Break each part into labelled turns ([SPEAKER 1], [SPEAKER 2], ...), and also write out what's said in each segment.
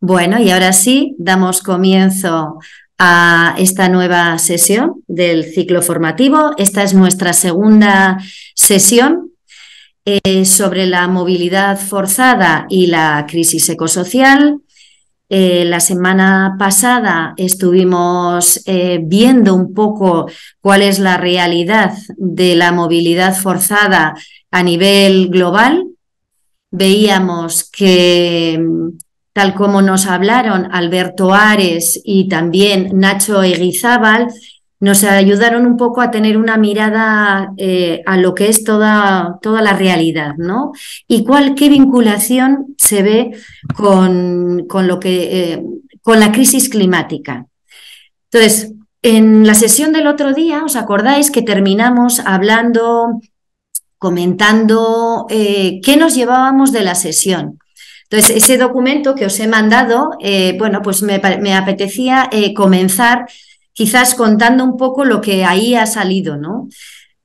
[SPEAKER 1] Bueno, y ahora sí, damos comienzo a esta nueva sesión del ciclo formativo. Esta es nuestra segunda sesión eh, sobre la movilidad forzada y la crisis ecosocial. Eh, la semana pasada estuvimos eh, viendo un poco cuál es la realidad de la movilidad forzada a nivel global. Veíamos que tal como nos hablaron Alberto Ares y también Nacho Eguizábal, nos ayudaron un poco a tener una mirada eh, a lo que es toda, toda, la realidad, ¿no? Y cuál, qué vinculación se ve con, con lo que, eh, con la crisis climática. Entonces, en la sesión del otro día, ¿os acordáis que terminamos hablando, comentando eh, qué nos llevábamos de la sesión? Entonces, ese documento que os he mandado, eh, bueno, pues me, apetecía eh, comenzar quizás contando un poco lo que ahí ha salido, ¿no?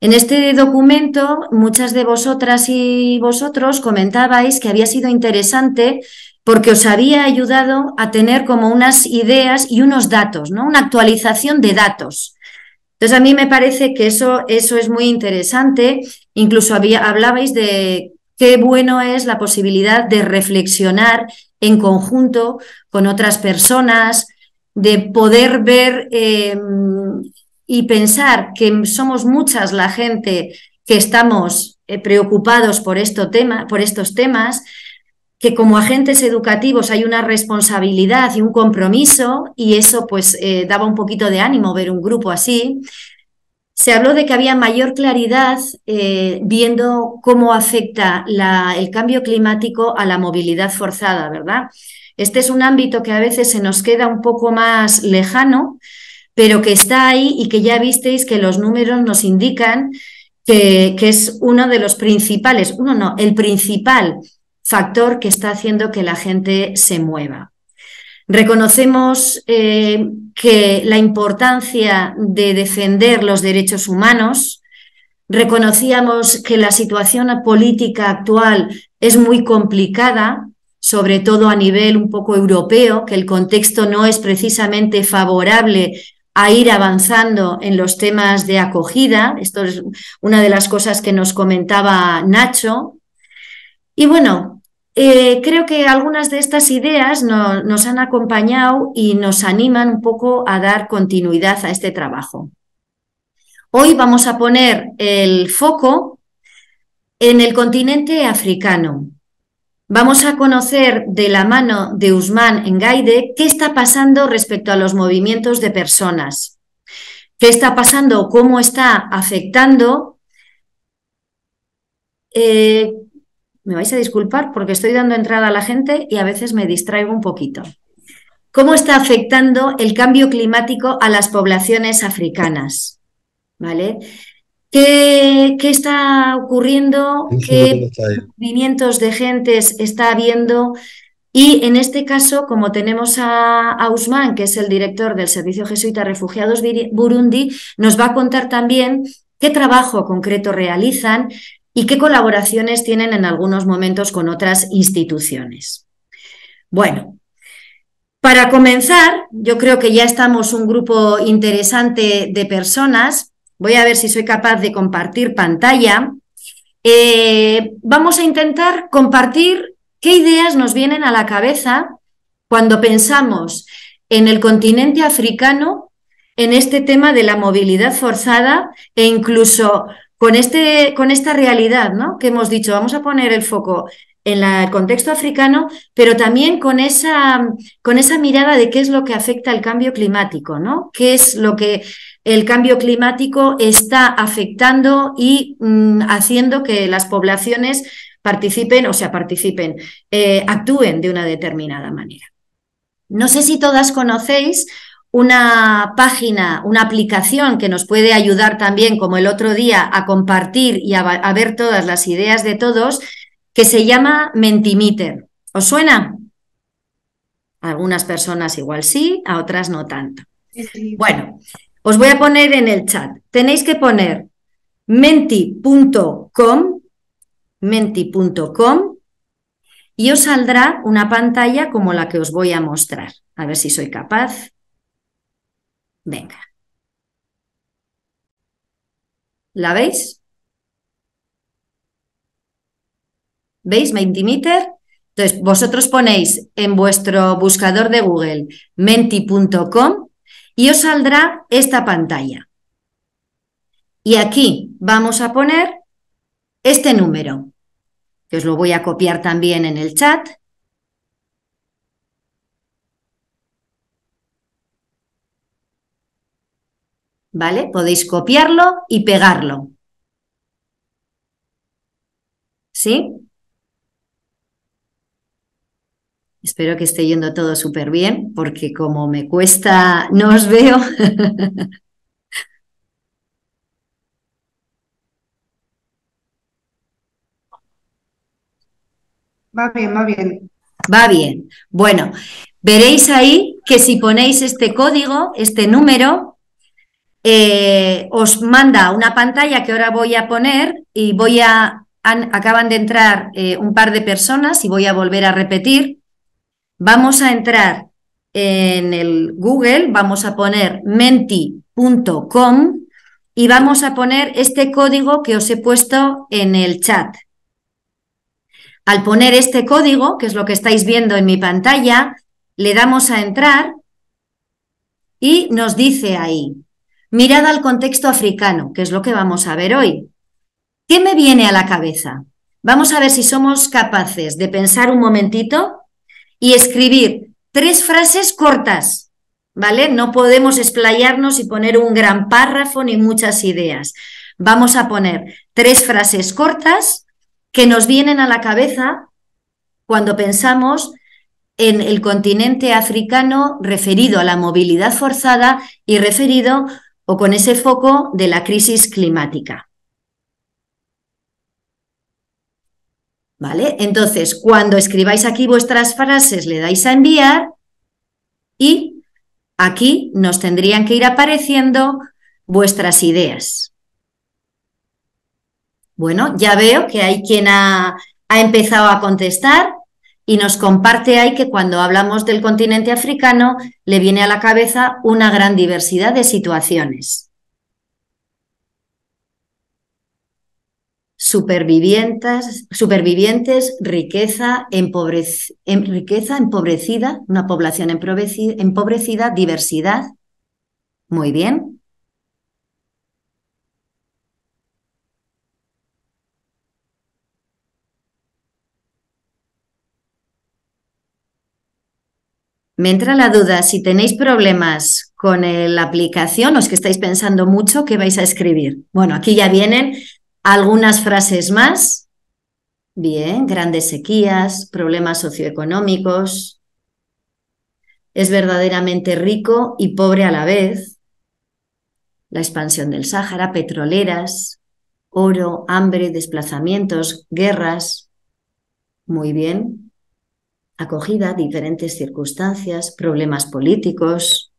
[SPEAKER 1] En este documento, muchas de vosotras y vosotros comentabais que había sido interesante porque os había ayudado a tener como unas ideas y unos datos, ¿no? Una actualización de datos. Entonces, a mí me parece que eso, eso es muy interesante. Incluso había, hablabais de qué bueno es la posibilidad de reflexionar en conjunto con otras personas, de poder ver em, y pensar que somos muchas la gente que estamos eh, preocupados por, esto tema, por estos temas, que como agentes educativos hay una responsabilidad y un compromiso y eso pues eh, daba un poquito de ánimo ver un grupo así se habló de que había mayor claridad eh, viendo cómo afecta el cambio climático a la movilidad forzada, ¿verdad? Este es un ámbito que a veces se nos queda un poco más lejano, pero que está ahí y que ya visteis que los números nos indican que, que es uno de los principales, uno no, el principal factor que está haciendo que la gente se mueva. Reconocemos eh, que la importancia de defender los derechos humanos, reconocíamos que la situación política actual es muy complicada, sobre todo a nivel un poco europeo, que el contexto no es precisamente favorable a ir avanzando en los temas de acogida. Esto es una de las cosas que nos comentaba Nacho. Y bueno, eh, creo que algunas de estas ideas nos han acompañado y nos animan un poco a dar continuidad a este trabajo. Hoy vamos a poner el foco en el continente africano. Vamos a conocer de la mano de Usman Engaide qué está pasando respecto a los movimientos de personas, qué está pasando, cómo está afectando eh, me vais a disculpar porque estoy dando entrada a la gente y a veces me distraigo un poquito. ¿Cómo está afectando el cambio climático a las poblaciones africanas? ¿Vale? ¿Qué, está ocurriendo? ¿Qué movimientos de gentes está habiendo? Y en este caso, como tenemos a, a Usman, que es el director del Servicio Jesuita Refugiados Burundi, nos va a contar también qué trabajo concreto realizan, y qué colaboraciones tienen en algunos momentos con otras instituciones. Bueno, para comenzar, yo creo que ya estamos un grupo interesante de personas. Voy a ver si soy capaz de compartir pantalla. Eh, vamos a intentar compartir qué ideas nos vienen a la cabeza cuando pensamos en el continente africano, en este tema de la movilidad forzada e incluso con, este, con esta realidad ¿no? que hemos dicho, vamos a poner el foco en el contexto africano, pero también con esa, con esa mirada de qué es lo que afecta el cambio climático, ¿no? ¿Qué es lo que el cambio climático está afectando y mm, haciendo que las poblaciones participen, o sea, participen, eh, actúen de una determinada manera. No sé si todas conocéis una página, una aplicación que nos puede ayudar también, como el otro día, a compartir y a, ver todas las ideas de todos, que se llama Mentimeter. ¿Os suena? A algunas personas igual sí, a otras no tanto. Bueno, os voy a poner en el chat. Tenéis que poner menti.com, menti.com y os saldrá una pantalla como la que os voy a mostrar. A ver si soy capaz. Venga. ¿La veis? ¿Veis Mentimeter? Entonces, vosotros ponéis en vuestro buscador de Google menti.com y os saldrá esta pantalla. Y aquí vamos a poner este número, que os lo voy a copiar también en el chat. ¿Vale? Podéis copiarlo y pegarlo. ¿Sí? Espero que esté yendo todo súper bien, porque como me cuesta, no os veo.
[SPEAKER 2] Va bien, va bien.
[SPEAKER 1] Va bien. Bueno, veréis ahí que si ponéis este código, este número, eh, os manda una pantalla que ahora voy a poner y voy a, acaban de entrar eh, un par de personas y voy a volver a repetir. Vamos a entrar en el Google, vamos a poner menti.com y vamos a poner este código que os he puesto en el chat. Al poner este código, que es lo que estáis viendo en mi pantalla, le damos a entrar y nos dice ahí, mirad al contexto africano, que es lo que vamos a ver hoy. ¿Qué me viene a la cabeza? Vamos a ver si somos capaces de pensar un momentito y escribir tres frases cortas, ¿vale? No podemos explayarnos y poner un gran párrafo ni muchas ideas. Vamos a poner tres frases cortas que nos vienen a la cabeza cuando pensamos en el continente africano referido a la movilidad forzada y referido o con ese foco de la crisis climática. ¿Vale? Entonces, cuando escribáis aquí vuestras frases, le dais a enviar y aquí nos tendrían que ir apareciendo vuestras ideas. Bueno, ya veo que hay quien ha, empezado a contestar y nos comparte ahí que cuando hablamos del continente africano le viene a la cabeza una gran diversidad de situaciones. Supervivientes, supervivientes riqueza, riqueza empobrecida, una población empobrecida, diversidad. Muy bien. Me entra la duda, si tenéis problemas con la aplicación o es que estáis pensando mucho, ¿qué vais a escribir? Bueno, aquí ya vienen algunas frases más. Bien, grandes sequías, problemas socioeconómicos. Es verdaderamente rico y pobre a la vez. La expansión del Sáhara, petroleras, oro, hambre, desplazamientos, guerras. Muy bien acogida diferentes circunstancias, problemas políticos.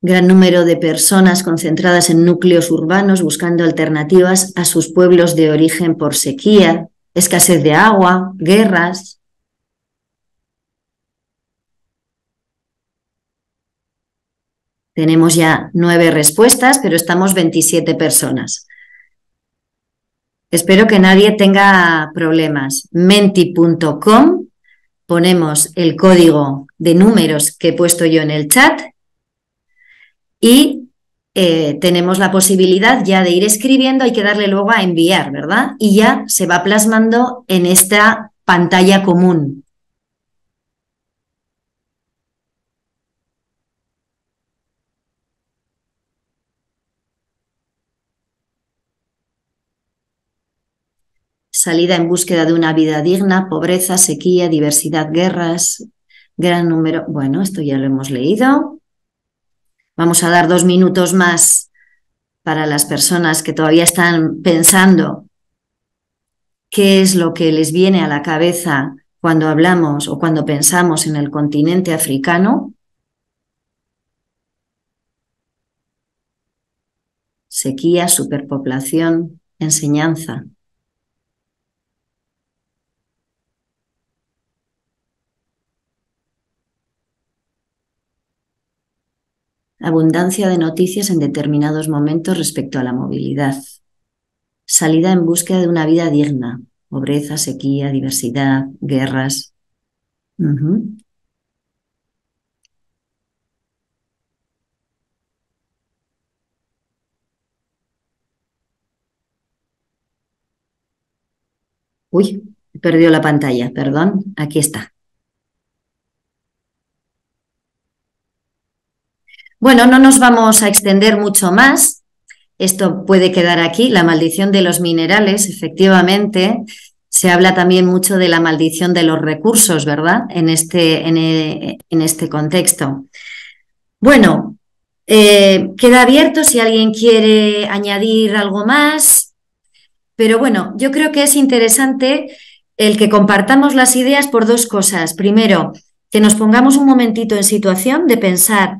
[SPEAKER 1] Gran número de personas concentradas en núcleos urbanos buscando alternativas a sus pueblos de origen por sequía, escasez de agua, guerras, Tenemos ya nueve respuestas, pero estamos 27 personas. Espero que nadie tenga problemas. Menti.com, ponemos el código de números que he puesto yo en el chat y eh, tenemos la posibilidad ya de ir escribiendo, hay que darle luego a enviar, ¿verdad? Y ya se va plasmando en esta pantalla común. Salida en búsqueda de una vida digna, pobreza, sequía, diversidad, guerras, gran número. Bueno, esto ya lo hemos leído. Vamos a dar dos minutos más para las personas que todavía están pensando qué es lo que les viene a la cabeza cuando hablamos o cuando pensamos en el continente africano, sequía, superpoblación, enseñanza. Abundancia de noticias en determinados momentos respecto a la movilidad. Salida en búsqueda de una vida digna. Pobreza, sequía, diversidad, guerras. Uy, perdió la pantalla, perdón, aquí está. Bueno, no nos vamos a extender mucho más. Esto puede quedar aquí. La maldición de los minerales, efectivamente, se habla también mucho de la maldición de los recursos, ¿verdad? En este, en, e, este contexto. Bueno, eh, queda abierto si alguien quiere añadir algo más. Pero bueno, yo creo que es interesante el que compartamos las ideas por dos cosas. Primero, que nos pongamos un momentito en situación de pensar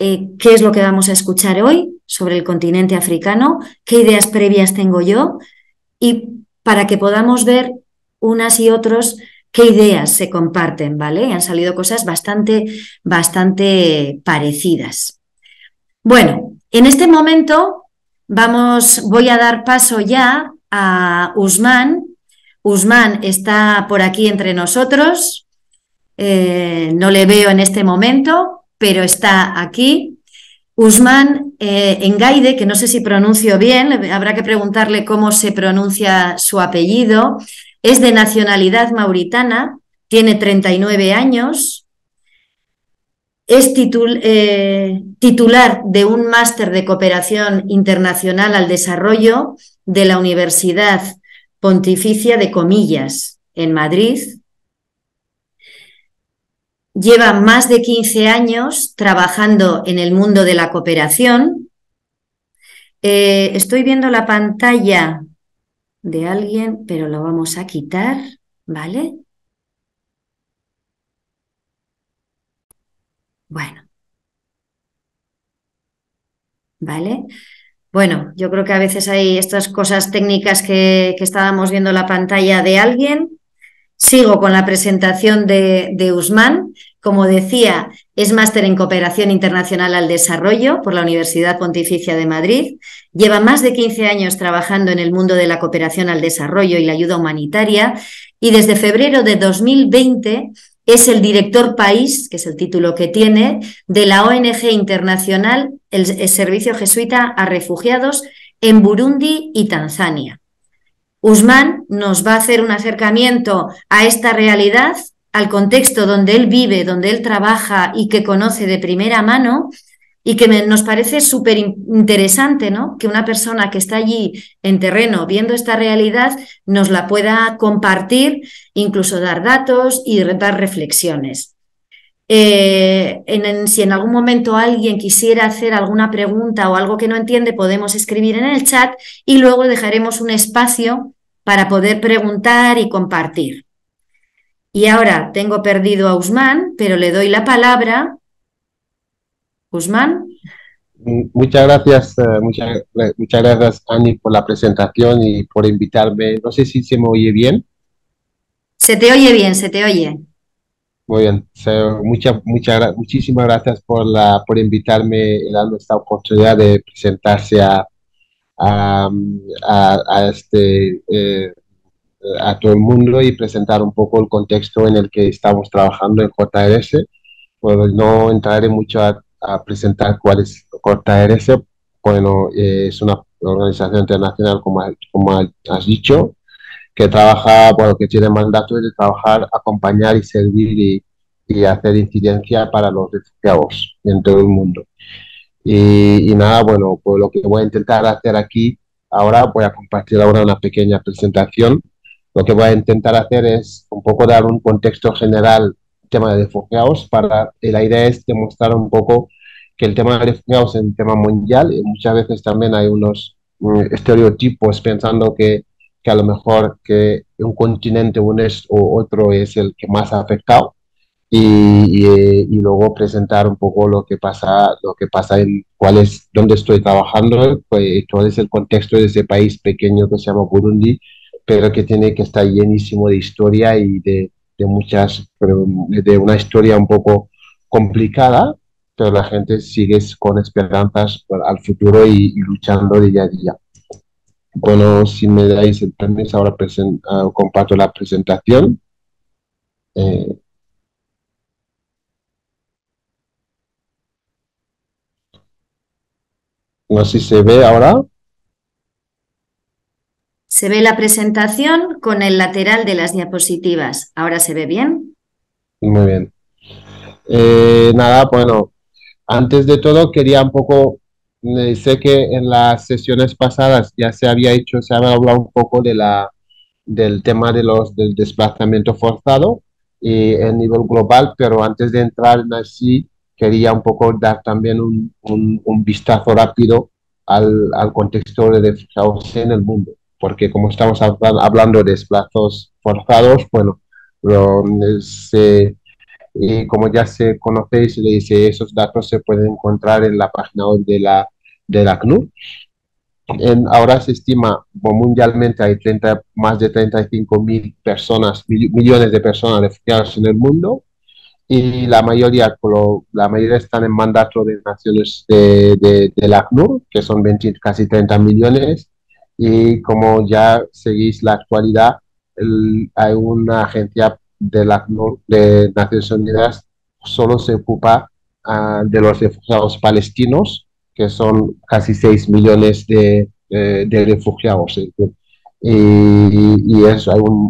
[SPEAKER 1] eh, qué es lo que vamos a escuchar hoy sobre el continente africano, qué ideas previas tengo yo y para que podamos ver unas y otros qué ideas se comparten, ¿vale? Han salido cosas bastante, bastante parecidas. Bueno, en este momento vamos, voy a dar paso ya a Usman. Usman está por aquí entre nosotros. Eh, no le veo en este momento, pero está aquí. Usman eh, Engaide, que no sé si pronuncio bien, habrá que preguntarle cómo se pronuncia su apellido, es de nacionalidad mauritana, tiene 39 años, es eh, titular de un máster de cooperación internacional al desarrollo de la Universidad Pontificia de Comillas en Madrid. Lleva más de 15 años trabajando en el mundo de la cooperación. Eh, estoy viendo la pantalla de alguien, pero lo vamos a quitar, ¿vale? Bueno. ¿Vale? Bueno, yo creo que a veces hay estas cosas técnicas que, estábamos viendo en la pantalla de alguien. Sigo con la presentación de, de Usman. Como decía, es máster en Cooperación Internacional al Desarrollo por la Universidad Pontificia de Madrid. Lleva más de 15 años trabajando en el mundo de la cooperación al desarrollo y la ayuda humanitaria y desde febrero de 2020 es el director país, que es el título que tiene, de la ONG internacional, el, Servicio Jesuita a Refugiados en Burundi y Tanzania. Usman nos va a hacer un acercamiento a esta realidad, al contexto donde él vive, donde él trabaja y que conoce de primera mano y que nos parece súper interesante, ¿no? Que una persona que está allí en terreno viendo esta realidad nos la pueda compartir, incluso dar datos y dar reflexiones. Eh, si en algún momento alguien quisiera hacer alguna pregunta o algo que no entiende, podemos escribir en el chat y luego dejaremos un espacio para poder preguntar y compartir. Y ahora tengo perdido a Usman, pero le doy la palabra Guzmán.
[SPEAKER 3] Muchas gracias, eh, muchas, muchas gracias, Ani, por la presentación y por invitarme. No sé si se me oye bien.
[SPEAKER 1] Se te oye bien, se te oye.
[SPEAKER 3] Muy bien, muchas, muchas, muchísimas gracias por, la, por invitarme y darme esta oportunidad de presentarse a, a, este, eh, a todo el mundo y presentar un poco el contexto en el que estamos trabajando en JRS. Pues no entraré mucho a, a presentar cuál es Corta RS. Bueno, eh, es una organización internacional, como, como has dicho, que trabaja, bueno, que tiene mandato de trabajar, acompañar y servir y, y hacer incidencia para los refugiados en todo el mundo. Y, y, nada, bueno, pues lo que voy a intentar hacer aquí ahora, voy a compartir ahora una pequeña presentación. Lo que voy a intentar hacer es un poco dar un contexto general tema de refugiados, para, la idea es demostrar un poco que el tema de refugiados es un tema mundial y muchas veces también hay unos mm, estereotipos pensando que que a lo mejor que un continente uno es, o otro es el que más ha afectado y, y, luego presentar un poco lo que pasa, lo que pasa en cuál es, dónde estoy trabajando, pues cuál es el contexto de ese país pequeño que se llama Burundi, pero que tiene que estar llenísimo de historia y de, de muchas, de una historia un poco complicada, pero la gente sigue con esperanzas al futuro y, luchando día a día. Bueno, si me dais el permiso, ahora uh, comparto la presentación. Eh, no sé si se ve ahora.
[SPEAKER 1] Se ve la presentación con el lateral de las diapositivas. ¿Ahora se ve bien?
[SPEAKER 3] Muy bien. Eh, nada, bueno, antes de todo quería un poco, sé que en las sesiones pasadas ya se había hecho, se había hablado un poco de la, del tema de los, del desplazamiento forzado y en nivel global, pero antes de entrar en así, quería un poco dar también un, un, vistazo rápido al, al, contexto de refugiados en el mundo, porque como estamos hablando de desplazos forzados, bueno, se, y como ya se conocéis, le dice, esos datos se pueden encontrar en la página web de la, de la CNUR. En, ahora se estima mundialmente hay 30, más de 35 mil personas, millones de personas refugiadas en el mundo y la mayoría, la mayoría están en mandato de naciones de, de, de la ACNUR, que son 20, casi 30 millones, y como ya seguís la actualidad, hay una agencia de la de Naciones Unidas solo se ocupa ah, de los refugiados palestinos, que son casi 6 millones de, de refugiados. Y, y hay,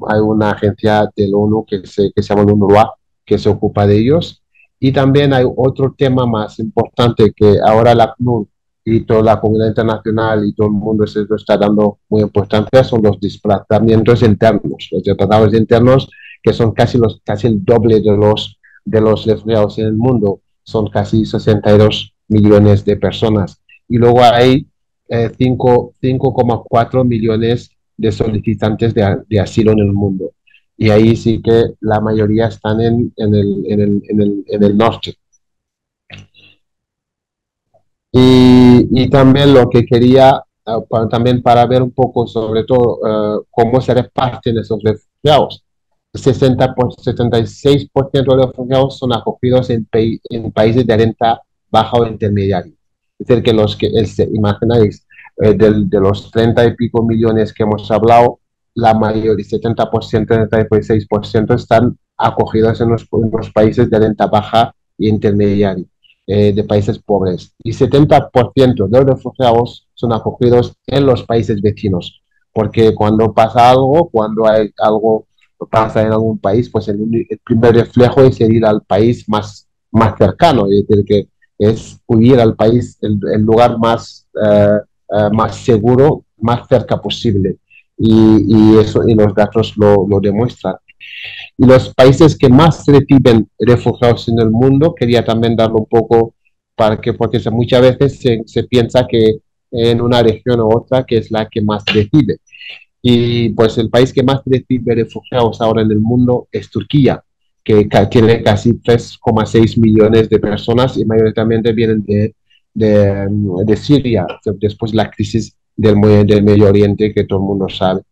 [SPEAKER 3] hay, una agencia del ONU que se, que se llama UNRWA que se ocupa de ellos. Y también hay otro tema más importante que ahora la CNUR y toda la comunidad internacional y todo el mundo se lo está dando muy importancia son los desplazamientos internos. Los desplazamientos internos que son casi, los, casi el doble de los, de los refugiados en el mundo, son casi 62 millones de personas. Y luego hay eh, 5,4 millones de solicitantes de, de, asilo en el mundo. Y ahí sí que la mayoría están en, en, el, en, el, en el, en el norte. Y, y, también lo que quería, uh, también para ver un poco sobre todo uh, cómo se reparten esos refugiados. 60 por, 76% de los refugiados son acogidos en, en, países de renta baja o intermediaria. Es decir, que los que, imagináis, eh, de, los 30 y pico millones que hemos hablado, la mayoría, 70%, 36% están acogidos en los, en los, países de renta baja e intermediaria, eh, de países pobres. Y 70% de los refugiados son acogidos en los países vecinos, porque cuando pasa algo, cuando hay algo pasa en algún país, pues el, primer reflejo es ir al país más, más cercano, es decir, que es huir al país, el, lugar más, uh, uh, más seguro, más cerca posible. Y, y, eso, y los datos lo, lo, demuestran. Y los países que más reciben refugiados en el mundo, quería también darlo un poco para que, porque muchas veces se, se piensa que en una región u otra que es la que más recibe. Y pues el país que más recibe refugiados ahora en el mundo es Turquía, que tiene casi 3,6 millones de personas y mayoritariamente vienen de, de, de, Siria, después de la crisis del, del Medio Oriente que todo el mundo sabe.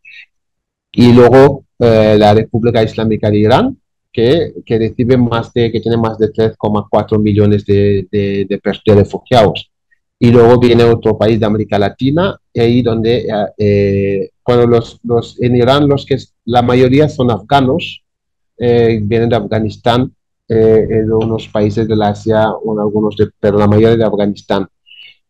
[SPEAKER 3] Y luego eh, la República Islámica de Irán, que, que, recibe más de, que tiene más de 3,4 millones de, de, de, refugiados. Y luego viene otro país de América Latina, ahí donde eh, eh bueno, los, los, en Irán los que la mayoría son afganos, eh, vienen de Afganistán, eh, de unos países de la Asia, o algunos de, pero la mayoría de Afganistán.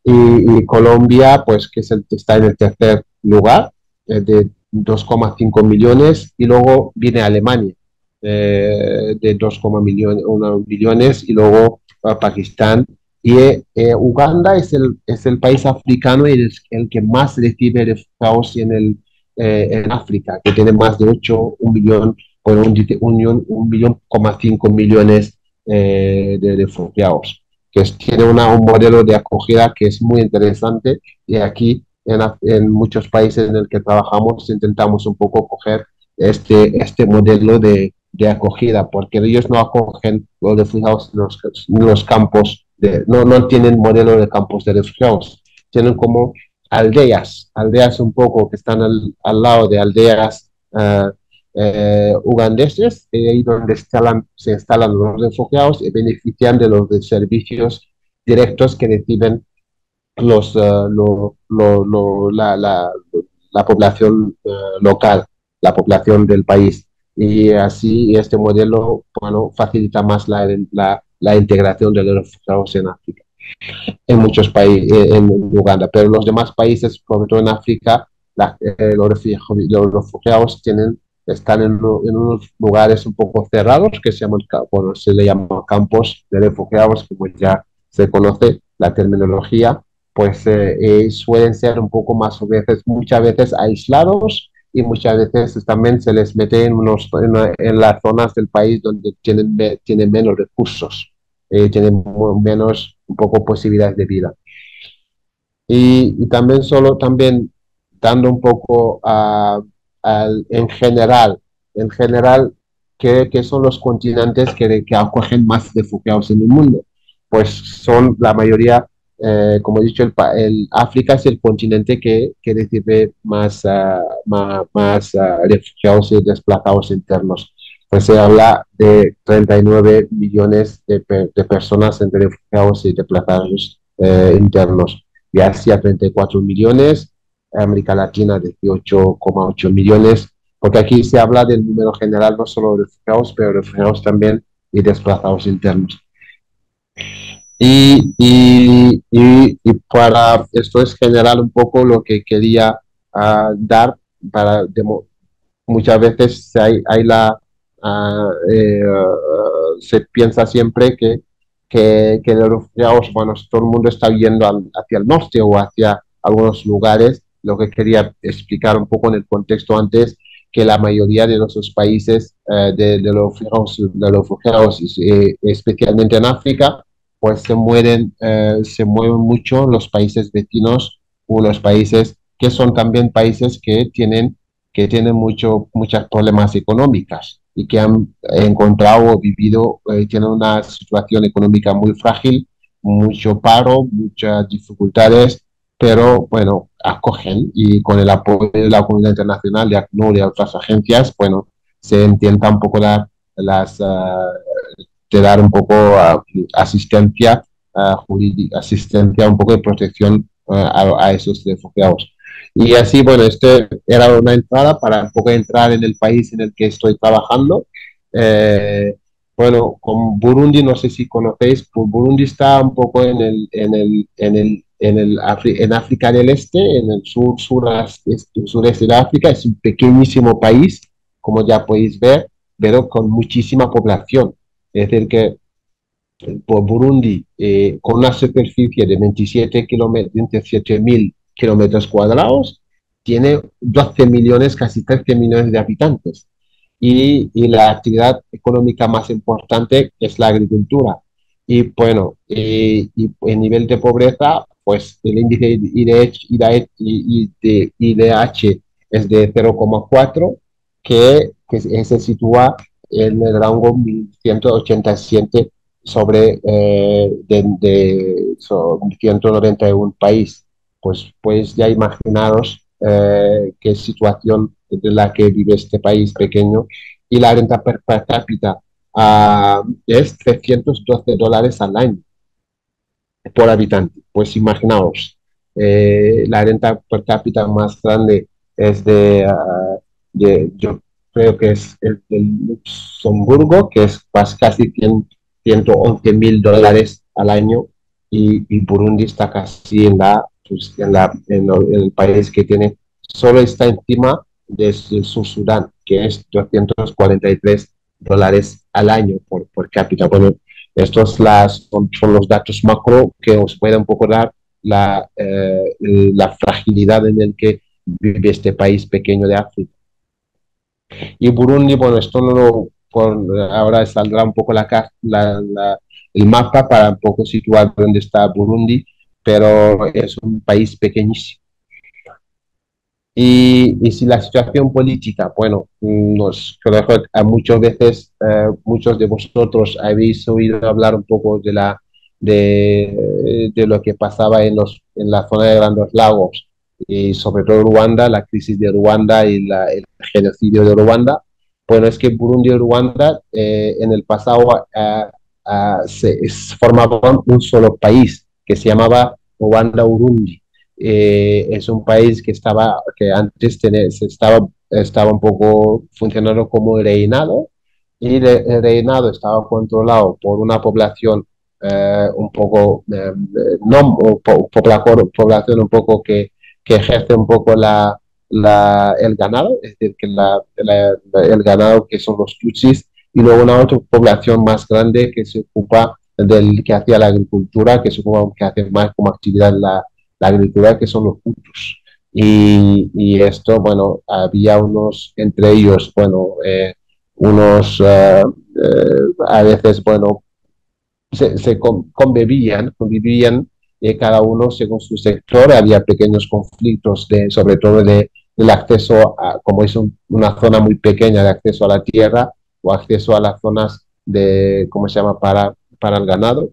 [SPEAKER 3] Y, Colombia, pues que es el, está en el tercer lugar, eh, de 2,5 millones, y luego viene Alemania, eh, de 2,1 millones, millones, y luego Pakistán y Uganda es el, es el país africano es el que más recibe refugiados en el, eh, en África, que tiene más de 8, un millón, bueno, un, un, un millón, cinco millones eh, de refugiados, que tiene una, un modelo de acogida que es muy interesante y aquí en, muchos países en el que trabajamos intentamos un poco coger este, este modelo de, de acogida, porque ellos no acogen los refugiados en los, los campos, de, no, no tienen modelo de campos de refugiados, tienen como aldeas, aldeas un poco que están al, al lado de aldeas uh, eh, ugandeses, y ahí donde se instalan los refugiados y benefician de los servicios directos que reciben los, uh, lo, lo, la, la, la, población uh, local, la población del país. Y así este modelo bueno, facilita más la, la, la integración de los refugiados en África, en muchos países, eh, en Uganda, pero los demás países, sobre todo en África, eh, los, refugiados tienen están en, unos lugares un poco cerrados que se, llaman, se le llaman campos de refugiados, como ya se conoce la terminología, pues eh, suelen ser un poco más veces, muchas veces aislados y muchas veces también se les mete en, unos, en, las zonas del país donde tienen, tienen menos recursos, eh, tienen menos un poco posibilidades de vida. Y, y también solo también dando un poco a en general, en general, ¿qué, son los continentes que, que, acogen más refugiados en el mundo? Pues son la mayoría, eh, como he dicho, el, África es el continente que, que recibe más, ah, más, ah, refugiados y desplazados internos. Pues se habla de 39 millones de, personas entre refugiados y desplazados eh, internos. Y Asia 34 millones, América Latina 18,8 millones, porque aquí se habla del número general no solo de refugiados, pero refugiados también y desplazados internos. Y, y, y, para esto es general un poco lo que quería uh, dar para muchas veces hay, hay la uh, eh, uh, se piensa siempre que, que, que los bueno, todo el mundo está yendo hacia el norte o hacia algunos lugares. Lo que quería explicar un poco en el contexto antes, que la mayoría de nuestros países eh, de, los refugiados, eh, especialmente en África, pues se mueren, eh, se mueven mucho los países vecinos o los países que son también países que tienen, que tienen mucho, muchas problemas económicas y que han encontrado o vivido, tienen una situación económica muy frágil, mucho paro, muchas dificultades pero bueno, acogen y con el apoyo de la comunidad internacional, de ACNUR y otras agencias, bueno, se intenta un poco dar las, de dar un poco uh, asistencia uh, asistencia, un poco de protección a, esos refugiados. Y así, bueno, este era una entrada para un poco entrar en el país en el que estoy trabajando. Eh, bueno, con Burundi, no sé si conocéis, Burundi está un poco en el, en el, en el en, el en África del Este, en el sur, sur, sureste de África, es un pequeñísimo país, como ya podéis ver, pero con muchísima población. Es decir, que por Burundi, eh, con una superficie de 27 mil kilómetros cuadrados, tiene 12 millones, casi 13 millones de habitantes. Y, la actividad económica más importante es la agricultura. Y bueno, y el nivel de pobreza pues el índice de IDH es de 0,4, que, que, se sitúa en el rango 1187 sobre eh, de, 191 país. Pues, pues ya imaginaros eh, qué situación de la que vive este país pequeño y la renta per, cápita uh, es 312 dólares al año por habitante. Pues imaginaos, eh, la renta per cápita más grande es de, uh, yo creo que es el de Luxemburgo, que es casi 100, 111 mil dólares al año, y, y, Burundi está casi en, la, pues, en, la, en, el país que tiene, solo está encima del Sur Sudán, que es 243 dólares al año por, por cápita. Bueno, estos las, son, los datos macro que os pueden un poco dar la, eh, la fragilidad en el que vive este país pequeño de África. Y Burundi, bueno, esto no lo, ahora saldrá un poco la, la, el mapa para un poco situar dónde está Burundi, pero es un país pequeñísimo. Y, y, si la situación política, bueno, nos creo que a muchas veces eh, muchos de vosotros habéis oído hablar un poco de la de, de, lo que pasaba en los en la zona de Grandes Lagos y sobre todo Ruanda, la crisis de Ruanda y la, el genocidio de Ruanda. Bueno, es que Burundi y Ruanda eh, en el pasado eh, se formaban un solo país que se llamaba Ruanda-Urundi. Eh, es un país que estaba, que antes tenía, estaba, estaba un poco funcionando como reinado y el reinado estaba controlado por una población eh, un poco, eh, no, población un poco que, que ejerce un poco la, la, el ganado, es decir, que la, el ganado que son los tutsis, y luego una otra población más grande que se ocupa del que hacía la agricultura, que ocupa, que hace más como actividad la, la agricultura, que son los hutus. Y, y, esto, bueno, había unos, entre ellos, bueno, eh, unos, uh, uh, a veces, bueno, se, se convivían, convivían eh, cada uno según su sector, había pequeños conflictos, de, sobre todo de, del acceso, a, como es un, una zona muy pequeña de acceso a la tierra o acceso a las zonas de, ¿cómo se llama?, para, para el ganado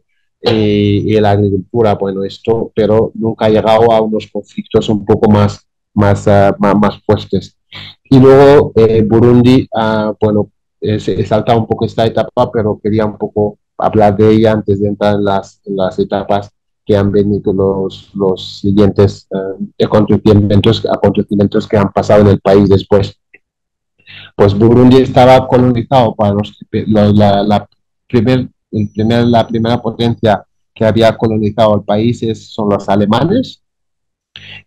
[SPEAKER 3] y, y, la agricultura, bueno, esto, pero nunca ha llegado a unos conflictos un poco más, más, uh, más, más, fuertes. Y luego eh, Burundi, uh, bueno, eh, se salta un poco esta etapa, pero quería un poco hablar de ella antes de entrar en las, en las etapas que han venido los, los siguientes uh, acontecimientos, acontecimientos que han pasado en el país después. Pues Burundi estaba colonizado para los, la, la, la primer el primer, la primera potencia que había colonizado el país es, son los alemanes,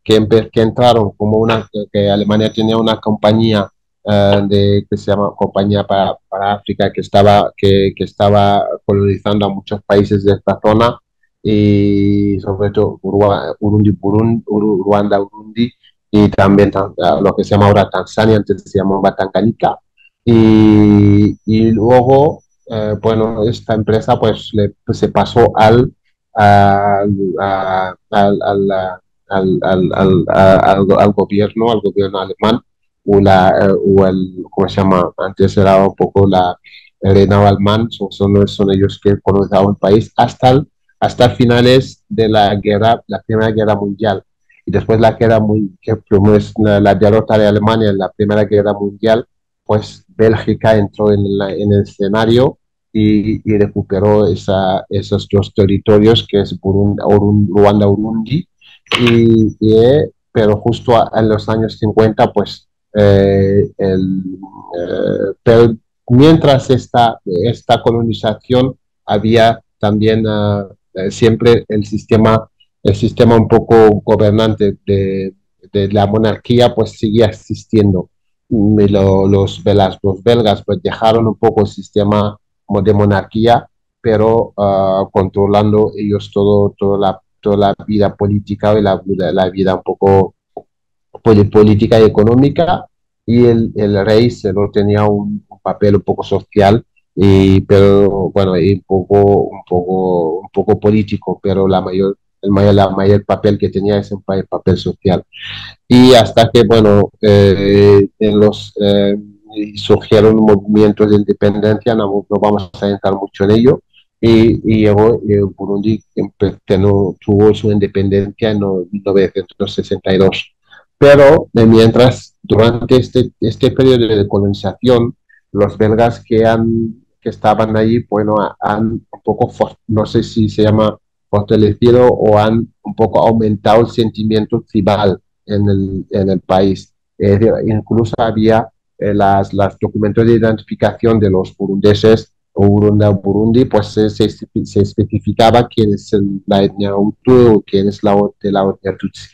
[SPEAKER 3] que, que entraron como una, que Alemania tenía una compañía uh, de, que se llama Compañía para, para África, que estaba, que, que, estaba colonizando a muchos países de esta zona, y sobre todo Burundi, Burundi, Ruanda, Burundi, y también lo que se llama ahora Tanzania, antes se llamaba Tanganyika. Y, y luego eh, bueno, esta empresa pues, le, pues, se pasó al, al, al, al, gobierno, al gobierno alemán, o, la, eh, o el, ¿cómo se llama? Antes era un poco la Elena Alman, son, son, ellos que colonizaban el país hasta, hasta finales de la guerra, la Primera Guerra Mundial. Y después la guerra muy, que la, la derrota de Alemania en la Primera Guerra Mundial, pues Bélgica entró en, la, en el escenario y, recuperó esos dos territorios que es Burundi, Ruanda, Urundi, y, pero justo en los años 50, pues, eh, el, eh, pero mientras esta, esta colonización había también uh, siempre el sistema, el sistema un poco gobernante de, de la monarquía, pues seguía existiendo lo, los, los, los belgas pues dejaron un poco el sistema de monarquía, pero uh, controlando ellos todo, toda, la, toda la vida política y la, la vida un poco política y económica, y el, el rey se lo tenía un, un, papel un poco social, y, pero bueno, y un poco, un, poco, un poco político, pero la mayor el mayor, la mayor papel que tenía es un papel social. Y hasta que, bueno, eh, en los, eh, surgieron movimientos de independencia, no, no, vamos a entrar mucho en ello, y, y llegó, y Burundi no, tuvo su independencia en 1962. Pero mientras, durante este, este periodo de colonización, los belgas que, han, que estaban allí, bueno, han un poco, no sé si se llama fortalecido o han un poco aumentado el sentimiento tribal en el, en el país. Incluso había eh, las, las, documentos de identificación de los burundeses o Burundi, pues se, se, especificaba quién es la etnia Hutu o quién es la, de la etnia Tutsi.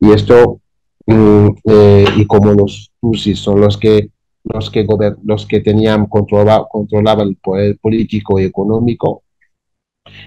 [SPEAKER 3] Y esto, mm, eh, y como los Tutsis son los que los que, los que tenían controlaba, controlaban el poder político y económico,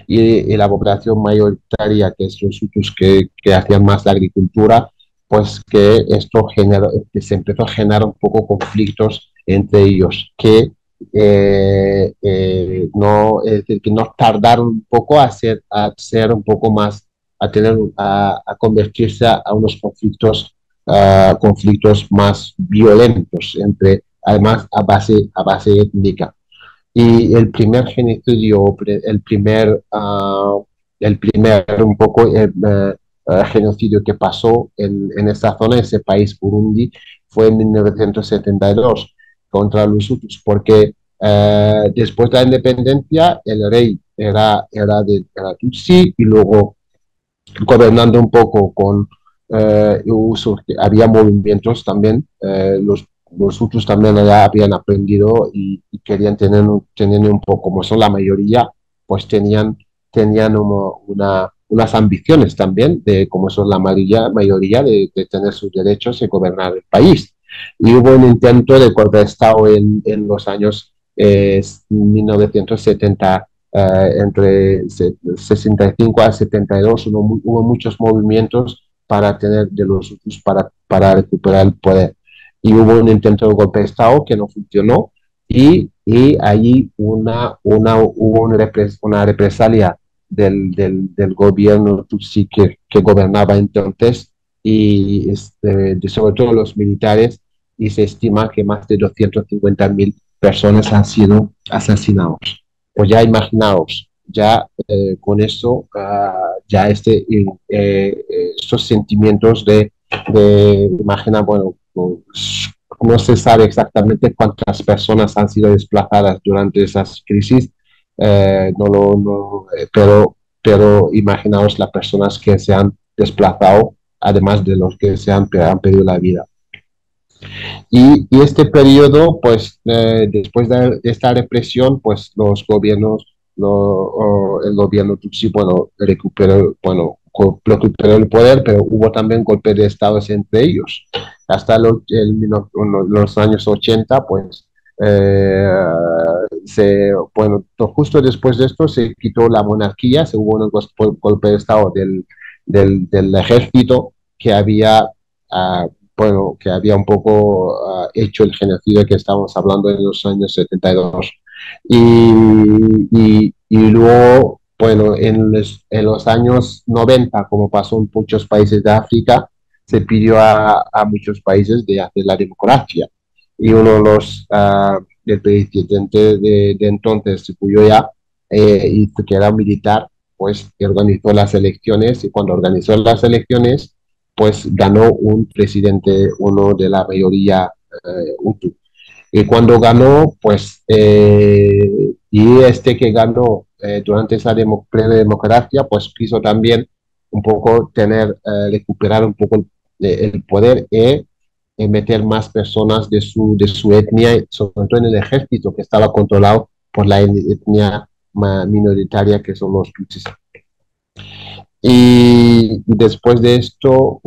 [SPEAKER 3] y, la población mayoritaria, que los Hutus que, que hacían más la agricultura, pues que esto generó, se empezó a generar un poco conflictos entre ellos, que eh, eh, no, es decir, que no tardaron un poco a ser, a ser un poco más, a tener, a, a convertirse a, a unos conflictos ah, conflictos más violentos, entre, además a base, a base étnica. Y el primer genocidio, el primer, uh, el primer un poco eh, eh, genocidio que pasó en, en esta zona, ese país, Burundi, fue en 1972 contra los Hutus, porque uh, después de la independencia el rey era, era de era Tutsi y luego gobernando un poco con había movimientos también, los los otros también ya habían aprendido y, querían tener, un poco, como son la mayoría, pues tenían, tenían una, unas ambiciones también de, como son la mayoría, mayoría de, tener sus derechos y gobernar el país. Y hubo un intento de golpe de Estado en, en los años 1970, eh, eh, entre 65 a 72, hubo, hubo, muchos movimientos para tener de los para, para recuperar el poder y hubo un intento de golpe de Estado que no funcionó y, y allí una, una, hubo una, una represalia del, del, del, gobierno Tutsi que, que gobernaba entonces y este, sobre todo los militares y se estima que más de 250 mil personas han sido asesinados. Pues ya imaginaos, ya eh, con eso, uh, ya este, eh, eh, estos sentimientos de, de imagina, bueno, no se sabe exactamente cuántas personas han sido desplazadas durante esas crisis, eh, eh, pero, imaginaos las personas que se han desplazado, además de los que se han, han perdido la vida. Y, este periodo, pues eh, después de esta represión, pues los gobiernos, el gobierno Tutsi, bueno, recuperó, bueno, recuperó el poder, pero hubo también golpes de estados entre ellos hasta los, los años 80, pues, eh, se, bueno, justo después de esto se quitó la monarquía, se hubo un golpe de Estado del, del, del ejército que había, uh, bueno, que había un poco uh, hecho el genocidio que estábamos hablando en los años 72. Y, y, y luego, bueno, en los, en los años 90, como pasó en muchos países de África, se pidió a, muchos países de hacer la democracia. Y uno de los, uh, el presidente de, de entonces, ya eh, que era militar, pues organizó las elecciones y cuando organizó las elecciones, pues ganó un presidente, uno de la mayoría uh, Y cuando ganó, pues, eh, y este que ganó eh, durante esa plena democracia, pues quiso también un poco tener, eh, recuperar un poco el poder y meter más personas de su, de su etnia, sobre todo en el ejército, que estaba controlado por la etnia minoritaria que son los tutsis. Y después de esto,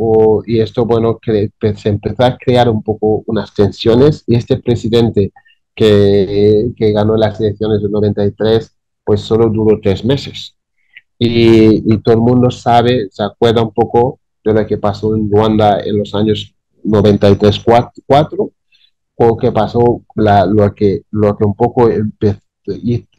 [SPEAKER 3] y esto, bueno, que se empezó a crear un poco unas tensiones y este presidente que, que ganó las elecciones del 93, pues solo duró tres meses. Y, y, todo el mundo sabe, se acuerda un poco de lo que pasó en Ruanda en los años 93-4, o que pasó lo, que, lo que un poco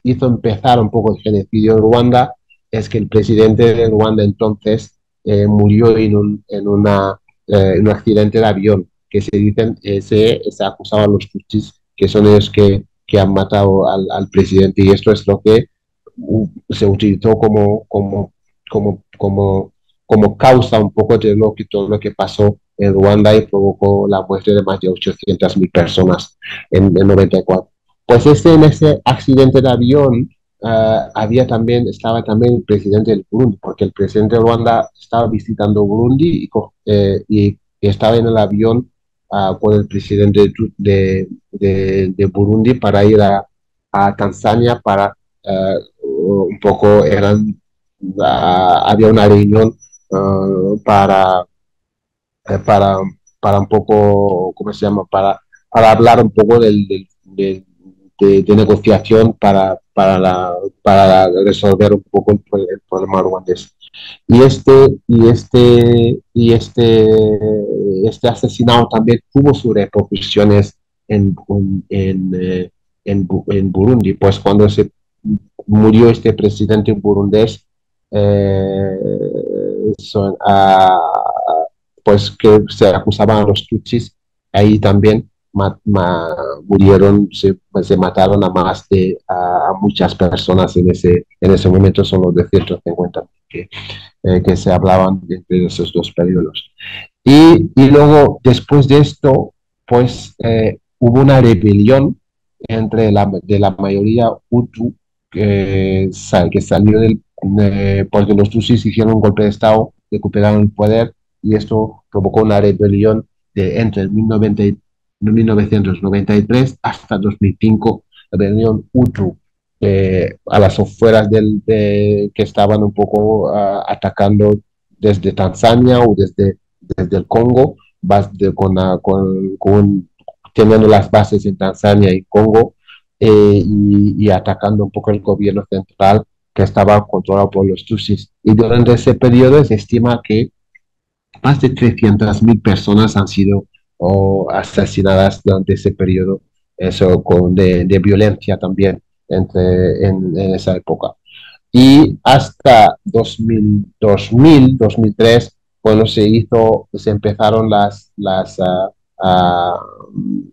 [SPEAKER 3] hizo empezar un poco el genocidio en Ruanda, es que el presidente de Ruanda entonces eh, murió en un, en, una, eh, en un accidente de avión, que se dicen, eh, se, se acusaba a los tutsis, que son ellos que, que han matado al, al, presidente, y esto es lo que se utilizó como, como, como, como como causa un poco de lo que, todo lo que pasó en Ruanda y provocó la muerte de más de 800 mil personas en el 94. Pues ese, en ese accidente de avión uh, había también, estaba también el presidente del Burundi, porque el presidente de Ruanda estaba visitando Burundi y, eh, y estaba en el avión uh, con el presidente de, de, Burundi para ir a, Tanzania para uh, un poco, eran, había una reunión Ah, para, eh, para, para un poco, ¿cómo se llama? Para hablar un poco del, de, negociación para, para, la, para resolver un poco el, problema ruandés. Y este, y este, y este, este asesinato también tuvo sus repercusiones en, en, eh, en, en, Burundi, pues cuando se murió este presidente burundés, eh, son, pues que se acusaban a los tutsis, ahí también murieron, se, se, mataron a más de a, muchas personas en ese, en ese momento, son los de 150 que, eh, que se hablaban entre esos dos periodos. Y, y luego, después de esto, pues eh, hubo una rebelión entre la, de la mayoría Hutu que, que salió del, porque los Tutsis hicieron un golpe de Estado, recuperaron el poder y esto provocó una rebelión de entre el 1993 hasta 2005, la rebelión Hutu, eh, a las afueras del, que estaban un poco ah, atacando desde Tanzania o desde, desde el Congo, con, con, teniendo las bases en Tanzania y Congo eh, y, atacando un poco el gobierno central que estaba controlado por los Tutsis. Y durante ese periodo se estima que más de 300.000 personas han sido asesinadas durante ese periodo, eso con de, violencia también entre, en, esa época. Y hasta 2000, 2000, 2003, cuando se hizo, se empezaron las, las ah,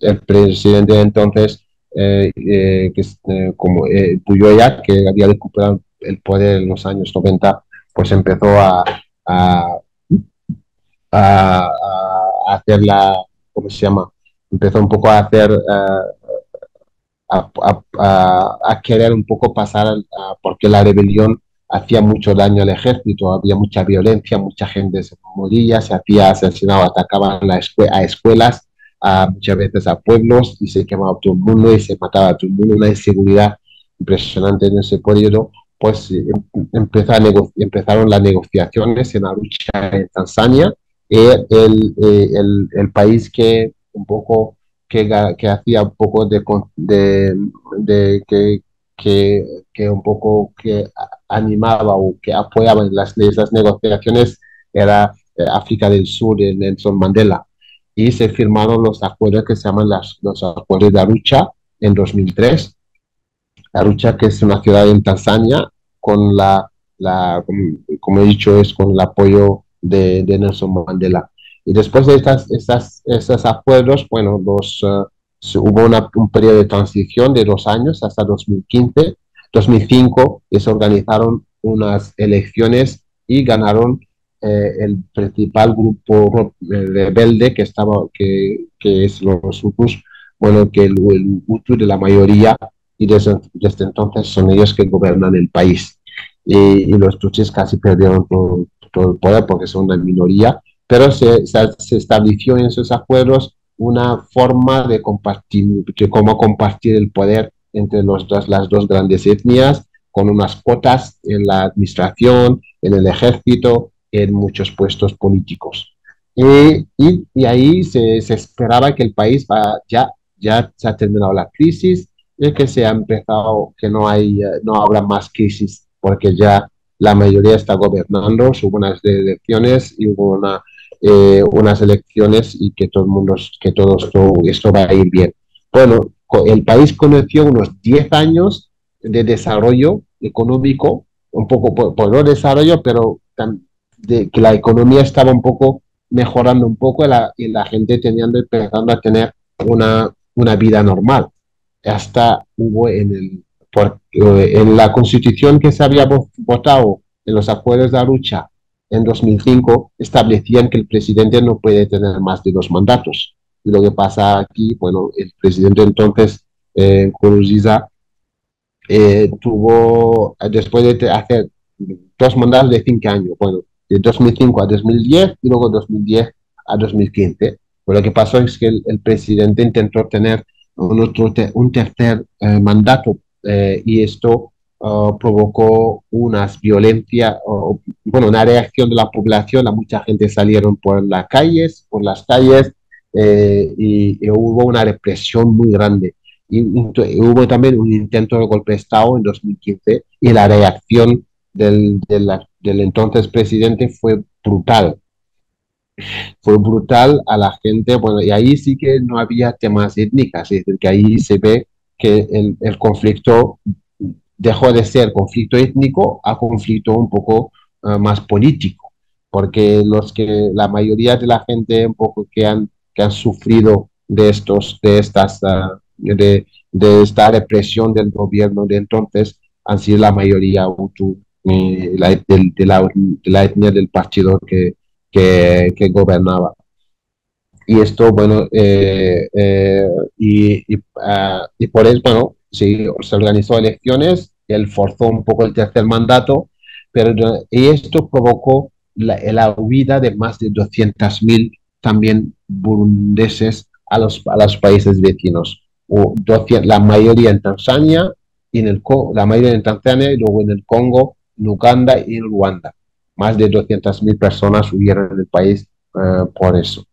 [SPEAKER 3] el presidente de entonces, eh, eh, que eh, como Puyoya, que había recuperado el poder en los años 90, pues empezó a, a, a hacer la, ¿cómo se llama? Empezó un poco a hacer, a, a, querer un poco pasar, porque la rebelión hacía mucho daño al ejército, había mucha violencia, mucha gente se moría, se hacía asesinado, atacaban a escuelas, a, muchas veces a pueblos y se quemaba todo el mundo y se mataba a todo el mundo, una inseguridad impresionante en ese periodo, pues em, empezaron las negociaciones en lucha en Tanzania, el, el, el, país que un poco que, que hacía un poco de, de, de que, que, que, un poco que animaba o que apoyaba en las, esas negociaciones era eh, África del Sur, Nelson Mandela y se firmaron los acuerdos que se llaman los acuerdos de Arusha en 2003. Arusha, que es una ciudad en Tanzania, con la, la como, he dicho, es con el apoyo de, de Nelson Mandela. Y después de estas, estas, estos acuerdos, bueno, los, uh, hubo una, un periodo de transición de dos años hasta 2015, 2005, y se organizaron unas elecciones y ganaron eh, el principal grupo rebelde que estaba, que, que es los Hutus, bueno, que el, el Hutu de la mayoría y desde, desde, entonces son ellos que gobernan el país. Y, los Tutsis casi perdieron todo, todo, el poder porque son una minoría, pero se, se, estableció en esos acuerdos una forma de compartir, de cómo compartir el poder entre los dos, las dos grandes etnias, con unas cuotas en la administración, en el ejército, en muchos puestos políticos. y, y, ahí se, se, esperaba que el país va, ya, ya se ha terminado la crisis y que se ha empezado, que no, hay, eh, no habrá más crisis, porque ya la mayoría está gobernando, hubo unas elecciones y hubo una, eh, unas elecciones y que todo el mundo, que todo esto, va a ir bien. Bueno, el país conoció unos 10 años de desarrollo económico, un poco por, no desarrollo, pero que la economía estaba un poco mejorando un poco y la, y la gente teniendo, empezando a tener una, una vida normal. Hasta hubo en, el, por, eh, en la constitución que se había votado en los acuerdos de Arucha en 2005, establecían que el presidente no puede tener más de dos mandatos. Y lo que pasa aquí, bueno, el presidente entonces, eh, eh, tuvo, después de hacer dos mandatos de cinco años, bueno, de 2005 a 2010 y luego 2010 a 2015. Pero lo que pasó es que el, presidente intentó tener un, otro un tercer eh, mandato eh, y esto uh, provocó unas violencias, bueno, una reacción de la población, la mucha gente salieron por las calles, por las calles eh, y, hubo una represión muy grande. Y, hubo también un intento de golpe de Estado en 2015 y la reacción del, de la, del entonces presidente fue brutal. Fue brutal a la gente, bueno, y ahí sí que no había temas étnicas, es decir, que ahí se ve que el, el conflicto dejó de ser conflicto étnico a conflicto un poco uh, más político, porque los que la mayoría de la gente un poco que han, que han sufrido de estos, de estas, ah, de, de, esta represión del gobierno de entonces han sido la mayoría eh, de, la, etnia del partido que, que gobernaba. Y esto, bueno, eh, eh, y, y, uh, y, por eso, bueno, sí, se organizó elecciones, él forzó un poco el tercer mandato, pero y esto provocó la, la huida de más de 200.000 también burundeses a los, a los países vecinos. O 200, la mayoría en Tanzania, y en el, la mayoría en Tanzania y luego en el Congo, en Uganda y en Ruanda. Más de 200.000 personas huyeron del país uh, por eso.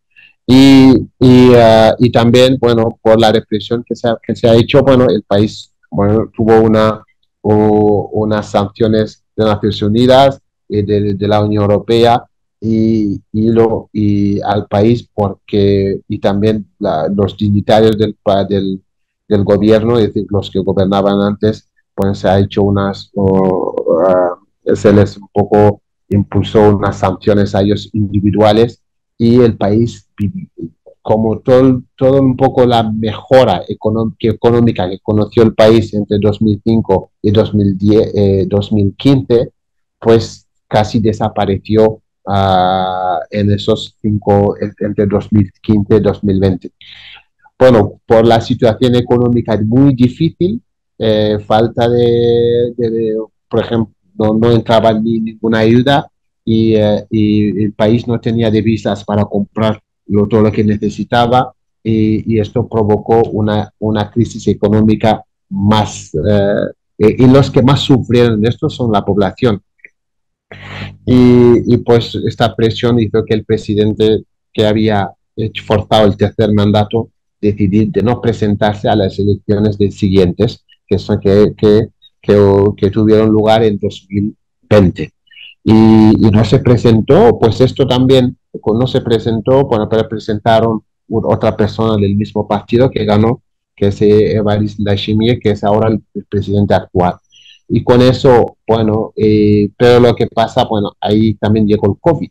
[SPEAKER 3] Y, y, uh, y, también, bueno, por la represión que se ha, que se ha hecho, bueno, el país bueno, tuvo una, o, unas sanciones de Naciones Unidas y de, de la Unión Europea y, y, lo, y al país porque, y también la, los dignitarios del, del, del, gobierno, es decir, los que gobernaban antes, pues se ha hecho unas, o, uh, se les un poco impulsó unas sanciones a ellos individuales y el país, como todo, todo un poco la mejora económica que conoció el país entre 2005 y 2010, eh, 2015, pues casi desapareció uh, en esos cinco, entre 2015 y 2020. Bueno, por la situación económica muy difícil, eh, falta de, de, de, por ejemplo, no, no entraba ni ninguna ayuda, y, uh, y, el país no tenía divisas para comprar lo, todo lo que necesitaba y, esto provocó una, una, crisis económica más uh, y, los que más sufrieron de esto son la población. Y, pues esta presión hizo que el presidente que había forzado el tercer mandato decidir de no presentarse a las elecciones de siguientes que, son, que, que, que, que tuvieron lugar en 2020 y, y, no se presentó, pues esto también no se presentó, bueno, pero presentaron otra persona del mismo partido que ganó, que es Evaris Lashimie, que es ahora el, el, presidente actual. Y con eso, bueno, eh, pero lo que pasa, bueno, ahí también llegó el COVID.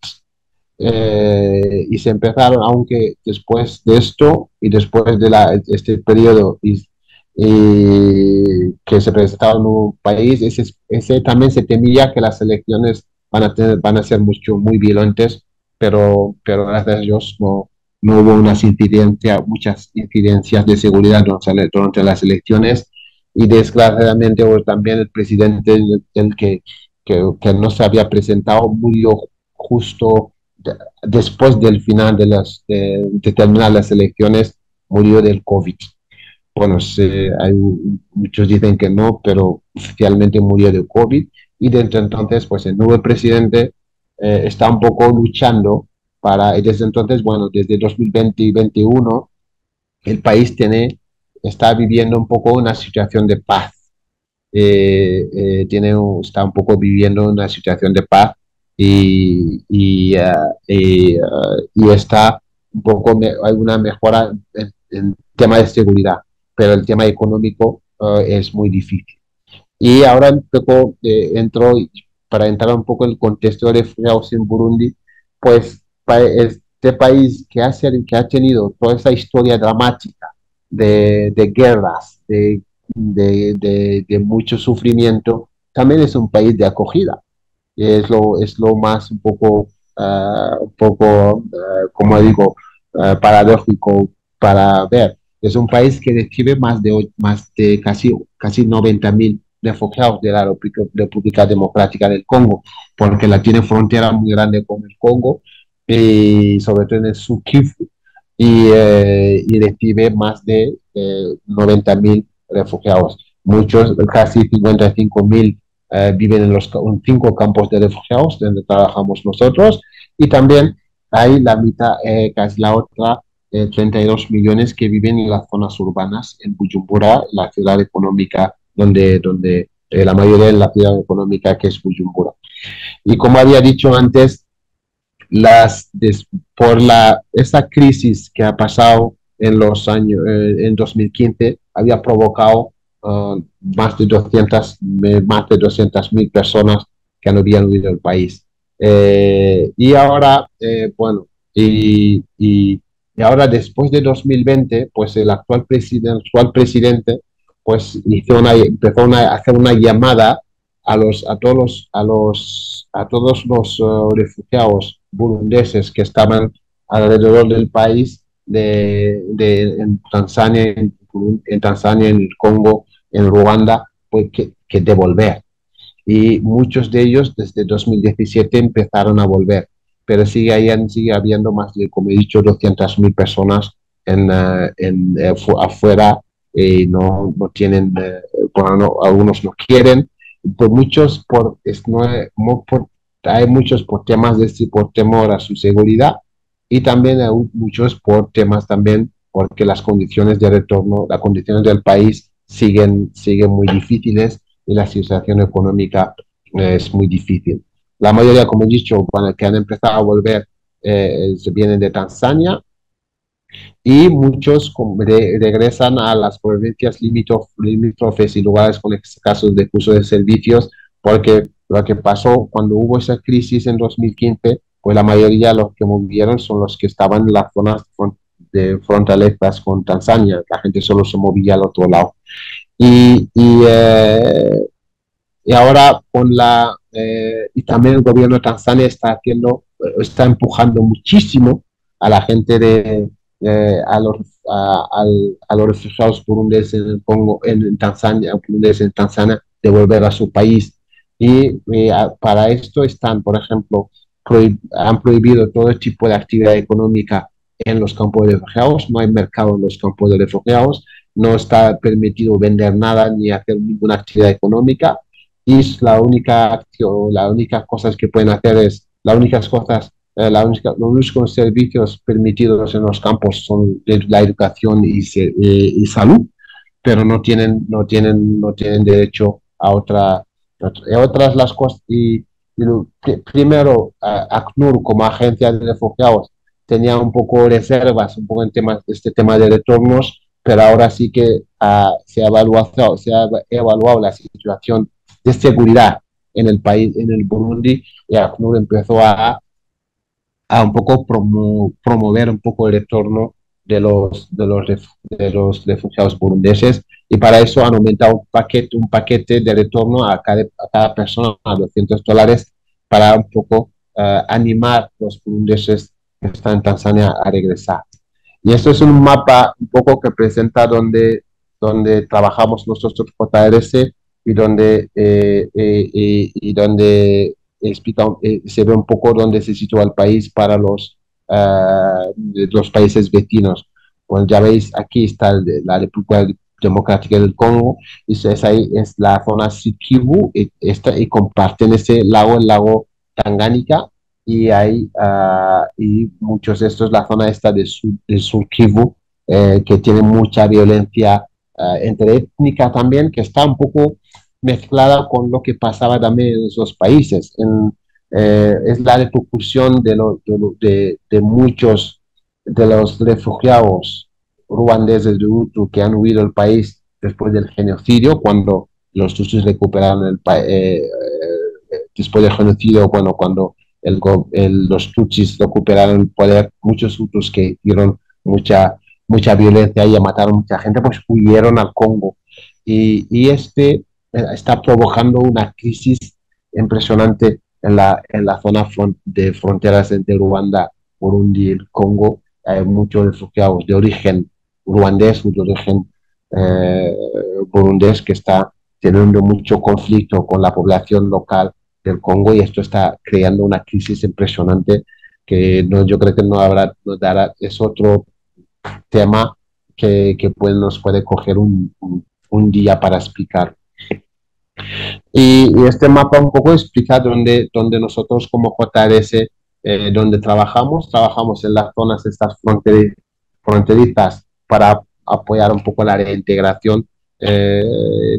[SPEAKER 3] Eh, y se empezaron, aunque después de esto y después de la, este periodo y, y que se presentaba en un país, ese, ese también se temía que las elecciones van a, tener, van a ser mucho, muy violentas, pero, pero gracias a Dios no, no hubo unas incidencias, muchas incidencias de seguridad durante, durante las elecciones y desgraciadamente también el presidente el que, que, que, no se había presentado murió justo de, después del final de, las, de, de, terminar las elecciones, murió del COVID. Bueno, se, hay, muchos dicen que no, pero oficialmente murió del COVID y desde entonces, pues el nuevo presidente eh, está un poco luchando para, y desde entonces, bueno, desde 2020 y 2021, el país tiene, está viviendo un poco una situación de paz. Eh, eh, tiene, está un poco viviendo una situación de paz y, y, uh, y, está un poco, me, hay una mejora en, en, tema de seguridad, pero el tema económico es muy difícil. Y ahora un poco eh, entro para entrar un poco en el contexto de refugiados en Burundi, pues este país que ha, que ha tenido toda esa historia dramática de, guerras, de, de, mucho sufrimiento, también es un país de acogida. Es lo, es lo más un poco, uh, un poco uh, como digo, uh, paradójico para ver. Es un país que recibe más de, más de casi, casi 90 mil refugiados de la República Democrática del Congo, porque la tiene frontera muy grande con el Congo y sobre todo en el Sukifu y, eh, y recibe más de eh, 90 mil refugiados. Muchos, casi 55 mil, eh, viven en los cinco campos de refugiados donde trabajamos nosotros y también hay la mitad, eh, casi la otra 32 millones que viven en las zonas urbanas, en Bujumbura, la ciudad económica donde, donde eh, la mayoría de la ciudad económica que es Bujumbura. Y como había dicho antes, las, des, por la, esa crisis que ha pasado en los años, eh, en 2015, había provocado uh, más de 200 más de 200 mil personas que no habían huido del país. y ahora, bueno, y, y, ahora después de 2020, pues el actual presidente, actual presidente pues hizo una, empezó a hacer una llamada a los a todos a los a todos los refugiados burundeses que estaban alrededor del país de, en Tanzania en, Tanzania en el Congo en Ruanda pues que, que devolver y muchos de ellos desde 2017 empezaron a volver, pero sigue, sigue habiendo más de, como he dicho, 200.000 personas en, eh, en eh, afuera y no, no tienen, eh, algunos no quieren, por muchos por, es, no, por, hay muchos por temas de este, por temor a su seguridad y también hay muchos por temas también porque las condiciones de retorno, las condiciones del país siguen, siguen muy difíciles y la situación económica eh, es muy difícil. La mayoría, como he dicho, bueno, que han empezado a volver eh, vienen de Tanzania y muchos regresan a las provincias limítrofes y lugares con casos de uso de servicios, porque lo que pasó cuando hubo esa crisis en 2015, pues la mayoría de los que movieron son los que estaban en las zonas de fronterizas con Tanzania, la gente solo se movía al otro lado. Y, eh, y, ahora con la, eh, y también el gobierno de Tanzania está haciendo, está empujando muchísimo a la gente de, a, los, a, los refugiados burundeses en, Congo, en Tanzania, en Tanzania, de volver a su país. Y, para esto están, por ejemplo, han prohibido todo tipo de actividad económica en los campos de refugiados, no hay mercado en los campos de refugiados, no está permitido vender nada ni hacer ninguna actividad económica. Y la única las únicas cosas que pueden hacer es, las únicas cosas, eh, la los únicos servicios permitidos en los campos son la educación y, y, salud, pero no tienen, no tienen, no tienen derecho a otra, otras las cosas y, primero ACNUR como agencia de refugiados tenía un poco reservas un poco en temas este tema de retornos pero ahora sí que ah, se, ha evaluado, se ha evaluado la situación de seguridad en el país, en el Burundi, y ACNUR empezó a, a un poco promover un poco el retorno de los, de los, refugiados burundeses y para eso han aumentado un paquete, un paquete de retorno a cada, a cada persona a 200 dólares para un poco ah, animar a los burundeses que están en Tanzania a regresar. Y esto es un mapa un poco que presenta donde, donde trabajamos nosotros JRS y donde, eh, eh, y donde explica, eh, se ve un poco dónde se sitúa el país para los, ah, los países vecinos. Pues ya veis, aquí está la República Democrática del Congo, y es ahí es la zona Sikivu, y, y comparten ese lago, el lago Tangánica, y hay uh, y muchos de estos, la zona esta de sur, de sur Kivu, eh, que tiene mucha violencia uh, entre étnica también, que está un poco mezclada con lo que pasaba también en esos países. En, eh, es la repercusión de, lo, de, de, muchos de los refugiados ruandeses de Hutu que han huido del país después del genocidio, cuando los Tutsis recuperaron el país, eh, después del genocidio, bueno, cuando el, los Tutsis recuperaron el poder, muchos Hutus que dieron mucha, mucha violencia y mataron mucha gente, pues huyeron al Congo. Y, y este eh, está provocando una crisis impresionante en la, en la zona de fronteras entre Ruanda, Burundi y el Congo. Hay muchos refugiados de origen ruandés, de origen eh, burundés, que está teniendo mucho conflicto con la población local del Congo y esto está creando una crisis impresionante que no, yo creo que no habrá, nos dará, es otro tema que, que pues nos puede coger un, un, día para explicar. Y, este mapa un poco explica dónde, dónde nosotros como JRS, eh, donde trabajamos, trabajamos en las zonas estas fronterizas para apoyar un poco la reintegración eh,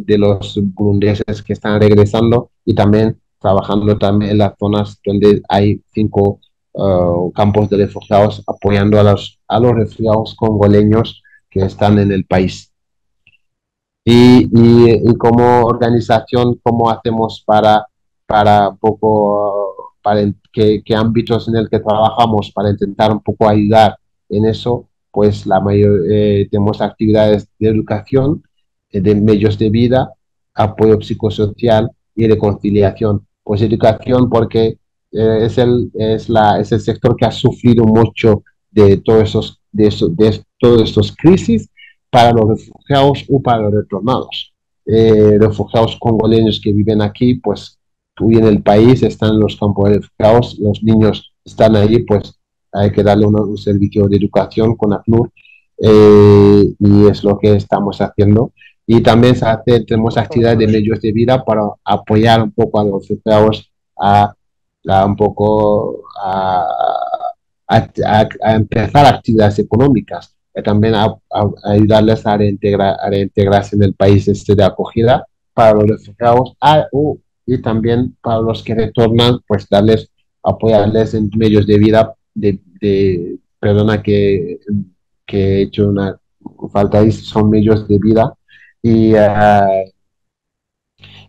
[SPEAKER 3] de los burundeses que están regresando y también trabajando también en las zonas donde hay cinco uh, campos de refugiados apoyando a los, a los refugiados congoleños que están en el país. Y, y, como organización, ¿cómo hacemos para, para poco para qué, ámbitos en el que trabajamos para intentar un poco ayudar en eso, pues la mayor, eh, tenemos actividades de educación, eh, de medios de vida, apoyo psicosocial y de conciliación. Pues educación porque es, el, es, la, es el sector que ha sufrido mucho de todos esos, de, de todos estos crisis para los refugiados o para los retornados. Eh, refugiados congoleños que viven aquí, pues tú en el país, están en los campos de refugiados, los niños están allí, pues hay que darle un, servicio de educación con ACNUR eh, y es lo que estamos haciendo. Y también se hace, tenemos actividades de medios de vida para apoyar un poco a los refugiados a, un poco a, a, empezar actividades económicas también a, ayudarles a, reintegrar, a reintegrarse en el país este de acogida para los refugiados y también para los que retornan, pues darles, apoyarles en medios de vida, de, de perdona que, que he hecho una falta ahí, son medios de vida y, ah,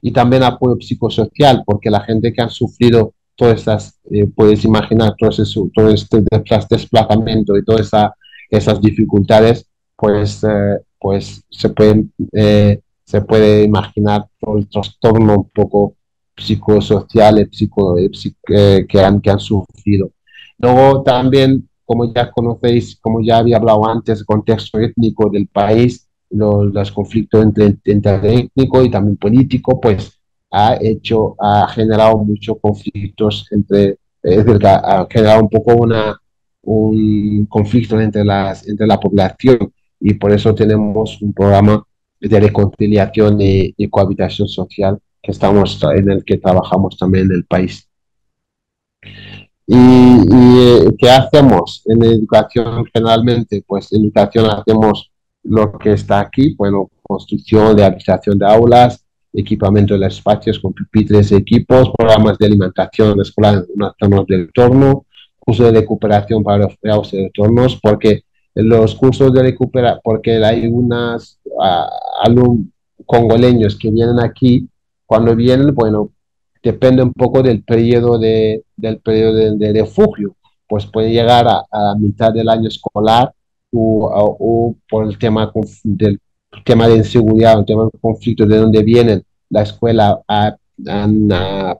[SPEAKER 3] y también apoyo psicosocial, porque la gente que han sufrido todas estas, eh, puedes imaginar todo, eso, todo este desplazamiento y toda esa esas dificultades, pues, eh, pues se, pueden, eh, se puede imaginar todo el trastorno un poco psicosocial psico, eh, que, han, que han sufrido. Luego también, como ya conocéis, como ya había hablado antes, el contexto étnico del país, los, conflictos entre, entre étnico y también político, pues ha hecho, ha generado muchos conflictos entre, es decir, ha generado un poco una, un conflicto entre, las, entre la población y por eso tenemos un programa de reconciliación y, cohabitación social que estamos en el que trabajamos también en el país. ¿Y, y qué hacemos en educación generalmente? Pues en educación hacemos lo que está aquí, bueno, construcción de habitación de aulas, equipamiento de espacios con pupitres y equipos, programas de alimentación escolar en las zonas del entorno, cursos de recuperación para los retornos, porque los cursos de recuperación, porque hay unas alumnos congoleños que vienen aquí, cuando vienen, bueno, depende un poco del periodo de, del periodo de, refugio, pues puede llegar a, a, mitad del año escolar o, por el tema del tema de inseguridad, el tema de conflicto de donde vienen, la escuela han,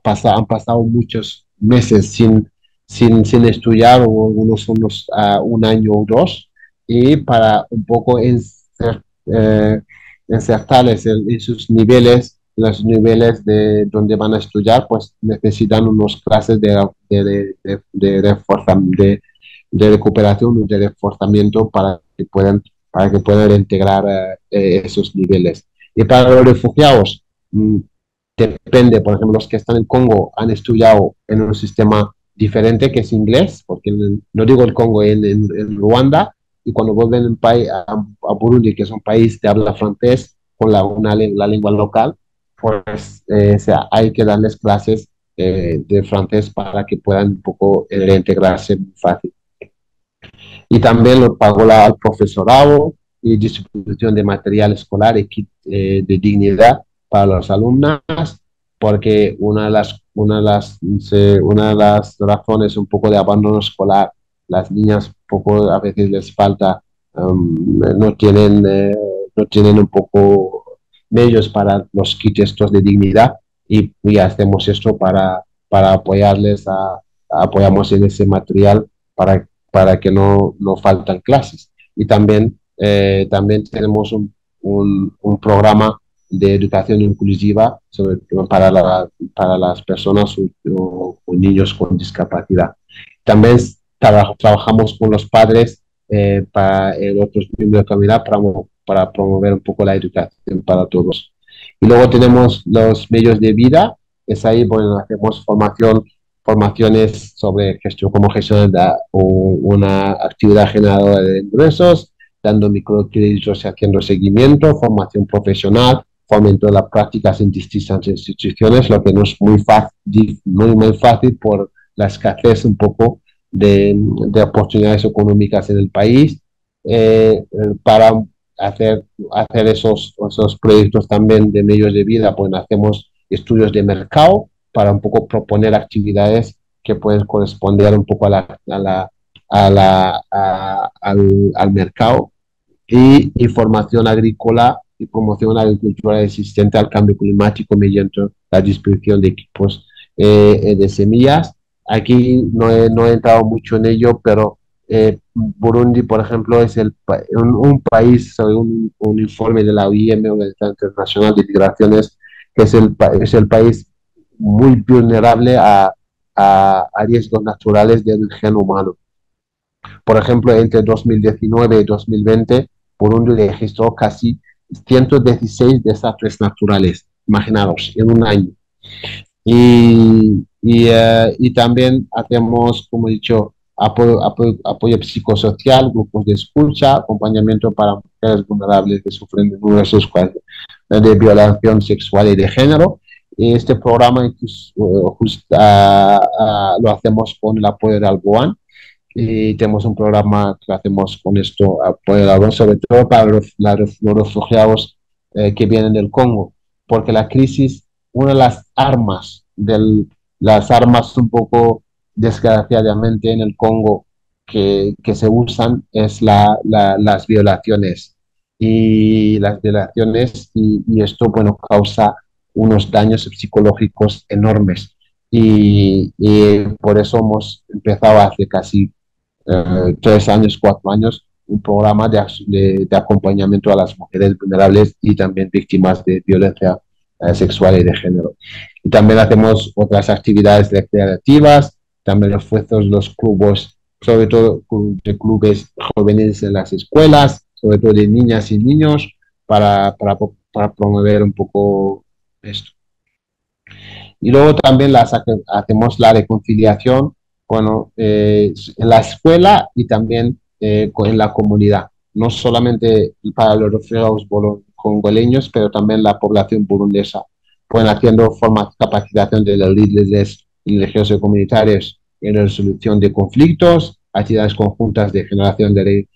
[SPEAKER 3] pasado, han pasado muchos meses sin sin, sin estudiar o algunos unos uh, un año o dos y para un poco inser, eh, insertarles en, sus niveles, los niveles de donde van a estudiar, pues necesitan unos clases de, de, de, de, de, de recuperación de reforzamiento para que puedan, para que puedan integrar eh, esos niveles. Y para los refugiados, mm, depende, por ejemplo, los que están en Congo han estudiado en un sistema diferente que es inglés, porque no digo el Congo, en, Ruanda, y cuando vuelven a, a, Burundi, que es un país de habla francés, con la, una, la lengua local, pues eh, sea, hay que darles clases eh, de francés para que puedan un poco eh, reintegrarse fácil. Y también lo pagó la, al profesorado y distribución de material escolar y kit de dignidad para los alumnos porque una de las, una de las, una de las razones un poco de abandono escolar, las niñas poco a veces les falta, um, no, tienen, eh, no tienen un poco medios para los kits estos de dignidad y, hacemos esto para, para apoyarles, a, apoyamos en ese material para, para que no, no faltan clases. Y también, eh, también tenemos un, un programa de educación inclusiva sobre, para, la, para las personas o, niños con discapacidad. También trabajamos con los padres eh, para el otros miembros de comunidad para, para promover un poco la educación para todos. Y luego tenemos los medios de vida, es ahí, bueno, hacemos formación, formaciones sobre gestión, cómo gestionar una actividad generadora de ingresos, dando microcréditos y haciendo seguimiento, formación profesional, fomento de las prácticas en distintas instituciones, lo que no es muy fácil, muy, muy fácil por la escasez un poco de, de oportunidades económicas en el país. Eh, para hacer, hacer esos, esos proyectos también de medios de vida, pues hacemos estudios de mercado para un poco proponer actividades que puede corresponder un poco a la, a la, a la, al, al, mercado y información agrícola y promoción agricultura resistente al cambio climático mediante la disposición de equipos eh, de semillas. Aquí no he, no he, entrado mucho en ello, pero eh, Burundi, por ejemplo, es el, un, un país, un, un, informe de la OIM, Organización Internacional de Migraciones, que es el, es el país muy vulnerable a, a, a riesgos naturales del gen humano. Por ejemplo, entre 2019 y 2020, Burundi registró casi 116 desastres naturales, imaginaros, en un año. Y, y, uh, también hacemos, como he dicho, apoyo, apoyo, apoyo, psicosocial, grupos de escucha, acompañamiento para mujeres vulnerables que sufren de casos de violación sexual y de género. Este programa just, uh, uh, lo hacemos con el apoyo de Alboan y tenemos un programa que hacemos con esto, apoyo de Alboan, sobre todo para los, refugiados eh, que vienen del Congo, porque la crisis una de las armas, del, las armas un poco desgraciadamente en el Congo que, se usan es la, la, las violaciones. Y las violaciones y, y, esto bueno causa unos daños psicológicos enormes. Y por eso hemos empezado hace casi eh, tres años, cuatro años un programa de, de, de, acompañamiento a las mujeres vulnerables y también víctimas de violencia eh, sexual y de género. Y también hacemos otras actividades recreativas, también refuerzos los clubes, sobre todo de clubes jóvenes en las escuelas, sobre todo de niñas y niños, para, para, para promover un poco esto. Y luego también hacemos la reconciliación, bueno, eh, en la escuela y también eh, en la comunidad, no solamente para los refugiados congoleños, pero también la población burundesa. Pueden haciendo formas de capacitación de los líderes religiosos y comunitarios en resolución de conflictos, actividades conjuntas de generación de,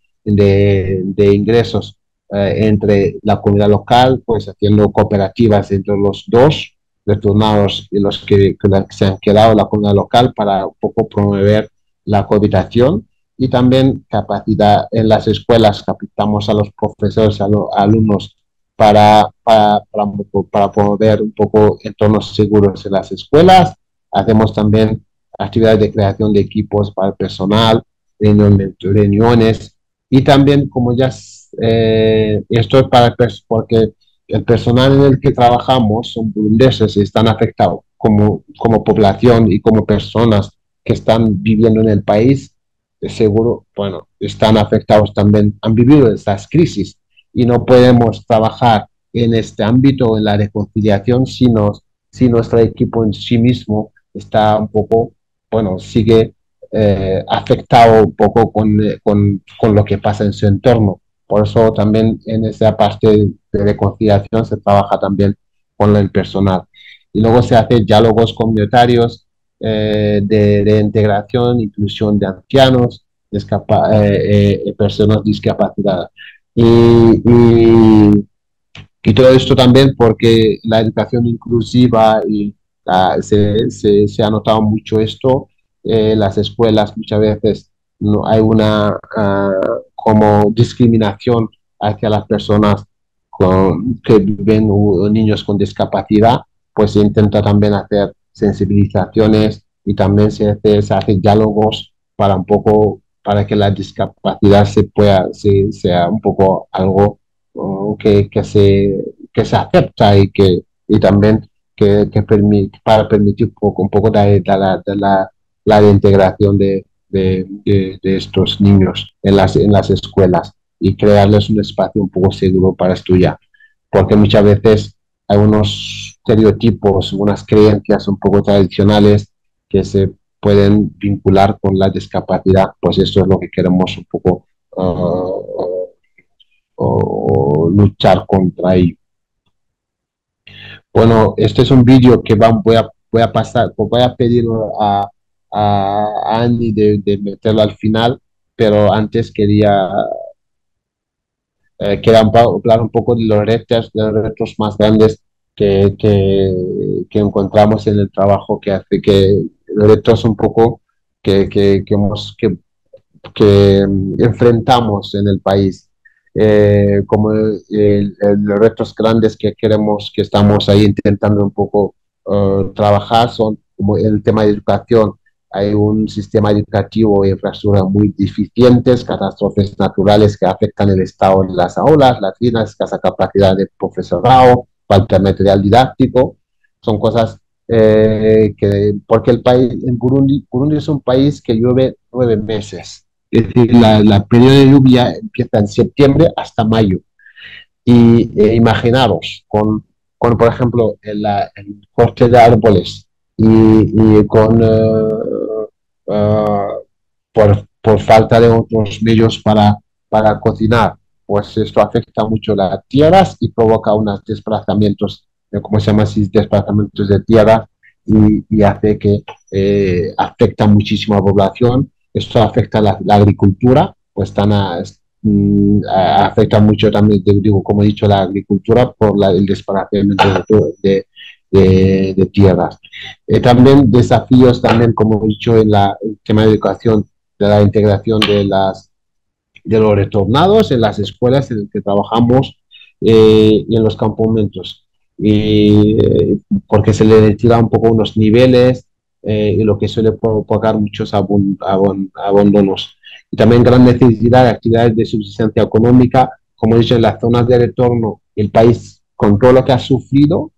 [SPEAKER 3] ingresos eh, entre la comunidad local, pues haciendo cooperativas entre los dos retornados y los que, que se han quedado en la comunidad local para un poco promover la cohabitación y también capacidad en las escuelas, capacitamos a los profesores, a los alumnos para, para, para, para promover un poco entornos seguros en las escuelas. Hacemos también actividades de creación de equipos para el personal, reuniones y también como ya eh, esto es para porque el personal en el que trabajamos son burundeses y están afectados como, como población y como personas que están viviendo en el país, seguro, bueno, están afectados también, han vivido estas crisis y no podemos trabajar en este ámbito, en la reconciliación, si, nos, si nuestro equipo en sí mismo está un poco, bueno, sigue eh, afectado un poco con, eh, con, con, lo que pasa en su entorno. Por eso también en esa parte de reconciliación se trabaja también con el personal. Y luego se hace diálogos comunitarios eh, de, integración, inclusión de ancianos, eh, eh, personas discapacitadas. Y, y, todo esto también porque la educación inclusiva y se, se, ha notado mucho esto. Las escuelas muchas veces no hay una uh, como discriminación hacia las personas que viven niños con discapacidad, pues se intenta también hacer sensibilizaciones y también se hace, se hace diálogos para un poco para que la discapacidad se pueda, se, sea un poco algo que, que, se, que se acepta y, que, y también que, que permite, para permitir un poco, un poco de, la, de la, la integración de, de, de, estos niños en las, en las escuelas y crearles un espacio un poco seguro para estudiar. Porque muchas veces hay unos estereotipos, unas creencias un poco tradicionales que se pueden vincular con la discapacidad, pues esto es lo que queremos un poco uh, uh, luchar contra ello. Bueno, este es un vídeo que van, voy, a, voy a pasar, voy a pedir a, a Andy de, meterlo al final, pero antes quería, eh, quería hablar un poco de los retos, de los retos más grandes que, que, encontramos en el trabajo que hace que retos un poco que, que, que, que, enfrentamos en el país. Eh, como los retos grandes que queremos, que estamos ahí intentando un poco uh, trabajar, son como el tema de educación. Hay un sistema educativo e infraestructura muy deficientes, catástrofes naturales que afectan el estado de las aulas, latrinas, escasa capacidad de profesorado, falta de material didáctico. Son cosas eh, que, porque el país, en Burundi, Burundi es un país que llueve nueve meses. Es decir, la, la periodo de lluvia empieza en septiembre hasta mayo. Y eh, imaginaros, con, con, por ejemplo, el, el corte de árboles y, y con, uh, por, por, falta de otros medios para, para cocinar, pues esto afecta mucho las tierras y provoca unos desplazamientos ¿cómo se llama así? Desplazamientos de tierra y, hace que eh, afecta muchísimo a la población. Esto afecta la, la agricultura, pues están mm, afecta mucho también, digo, como he dicho, la agricultura por el desplazamiento de, de, de tierras. Eh, también desafíos, también, como he dicho, en la, el tema de educación, de la integración de, las, de los retornados en las escuelas en las que trabajamos eh, y en los campamentos y, porque se le retira un poco unos niveles eh, y lo que suele provocar muchos abandonos. Y también gran necesidad de actividades de subsistencia económica, como he dicho, en las zonas de retorno, el país con todo lo que ha sufrido,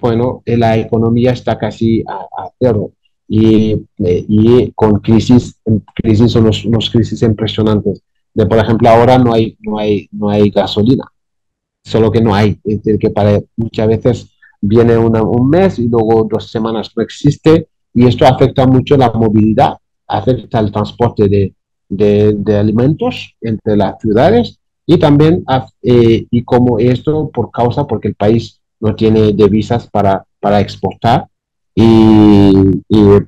[SPEAKER 3] bueno, la economía está casi a, cero. Y, eh, y, con crisis, crisis son unos, unos, crisis impresionantes. De, por ejemplo, ahora no hay, no hay, no hay gasolina solo que no hay. Es decir, que para, muchas veces viene un mes y luego dos semanas no existe y esto afecta mucho la movilidad, afecta el transporte de, de, alimentos entre las ciudades y también, eh, y como esto por causa, porque el país no tiene divisas para, para exportar y,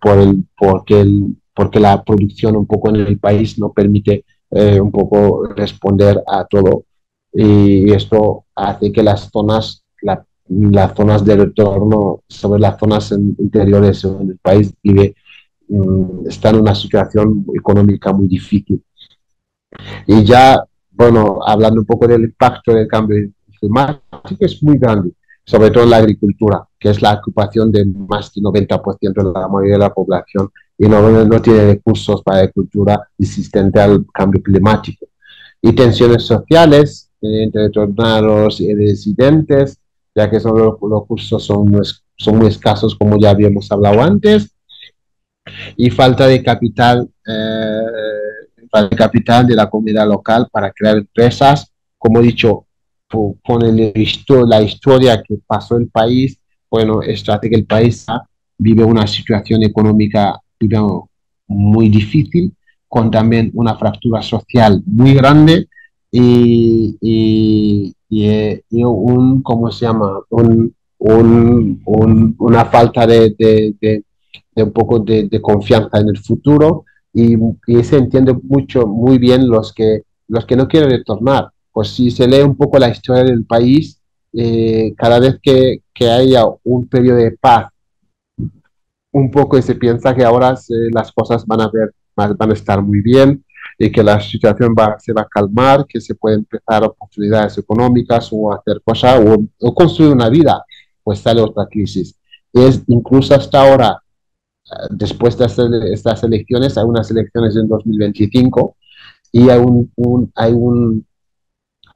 [SPEAKER 3] por el, porque, el, porque la producción un poco en el país no permite eh, un poco responder a todo y esto hace que las zonas, las zonas de retorno sobre las zonas interiores del país vive, mm, en una situación económica muy difícil. Y ya, bueno, hablando un poco del impacto del cambio climático, es muy grande, sobre todo la agricultura, que es la ocupación de más del 90% de la mayoría de la población y no, no tiene recursos para agricultura resistente al cambio climático. Y tensiones sociales, entre tornados y residentes, ya que son los, cursos son, son muy escasos, como ya habíamos hablado antes, y falta de capital, eh, falta de capital de la comunidad local para crear empresas, como he dicho, con el, la historia que pasó el país, bueno, esto hace que el país vive una situación económica muy difícil, con también una fractura social muy grande, y, y, y, un, ¿cómo se llama? Un, un, un, una falta de, un poco de, confianza en el futuro y, se entiende mucho, muy bien los que, los que no quieren retornar. Pues si se lee un poco la historia del país, eh, cada vez que, que, haya un periodo de paz, un poco se piensa que ahora las cosas van a, ver, van a estar muy bien, y que la situación va, se va a calmar, que se pueden empezar oportunidades económicas o hacer cosas o, construir una vida, pues sale otra crisis. Es incluso hasta ahora, eh, después de estas elecciones, hay unas elecciones en 2025 y hay, un, hay un,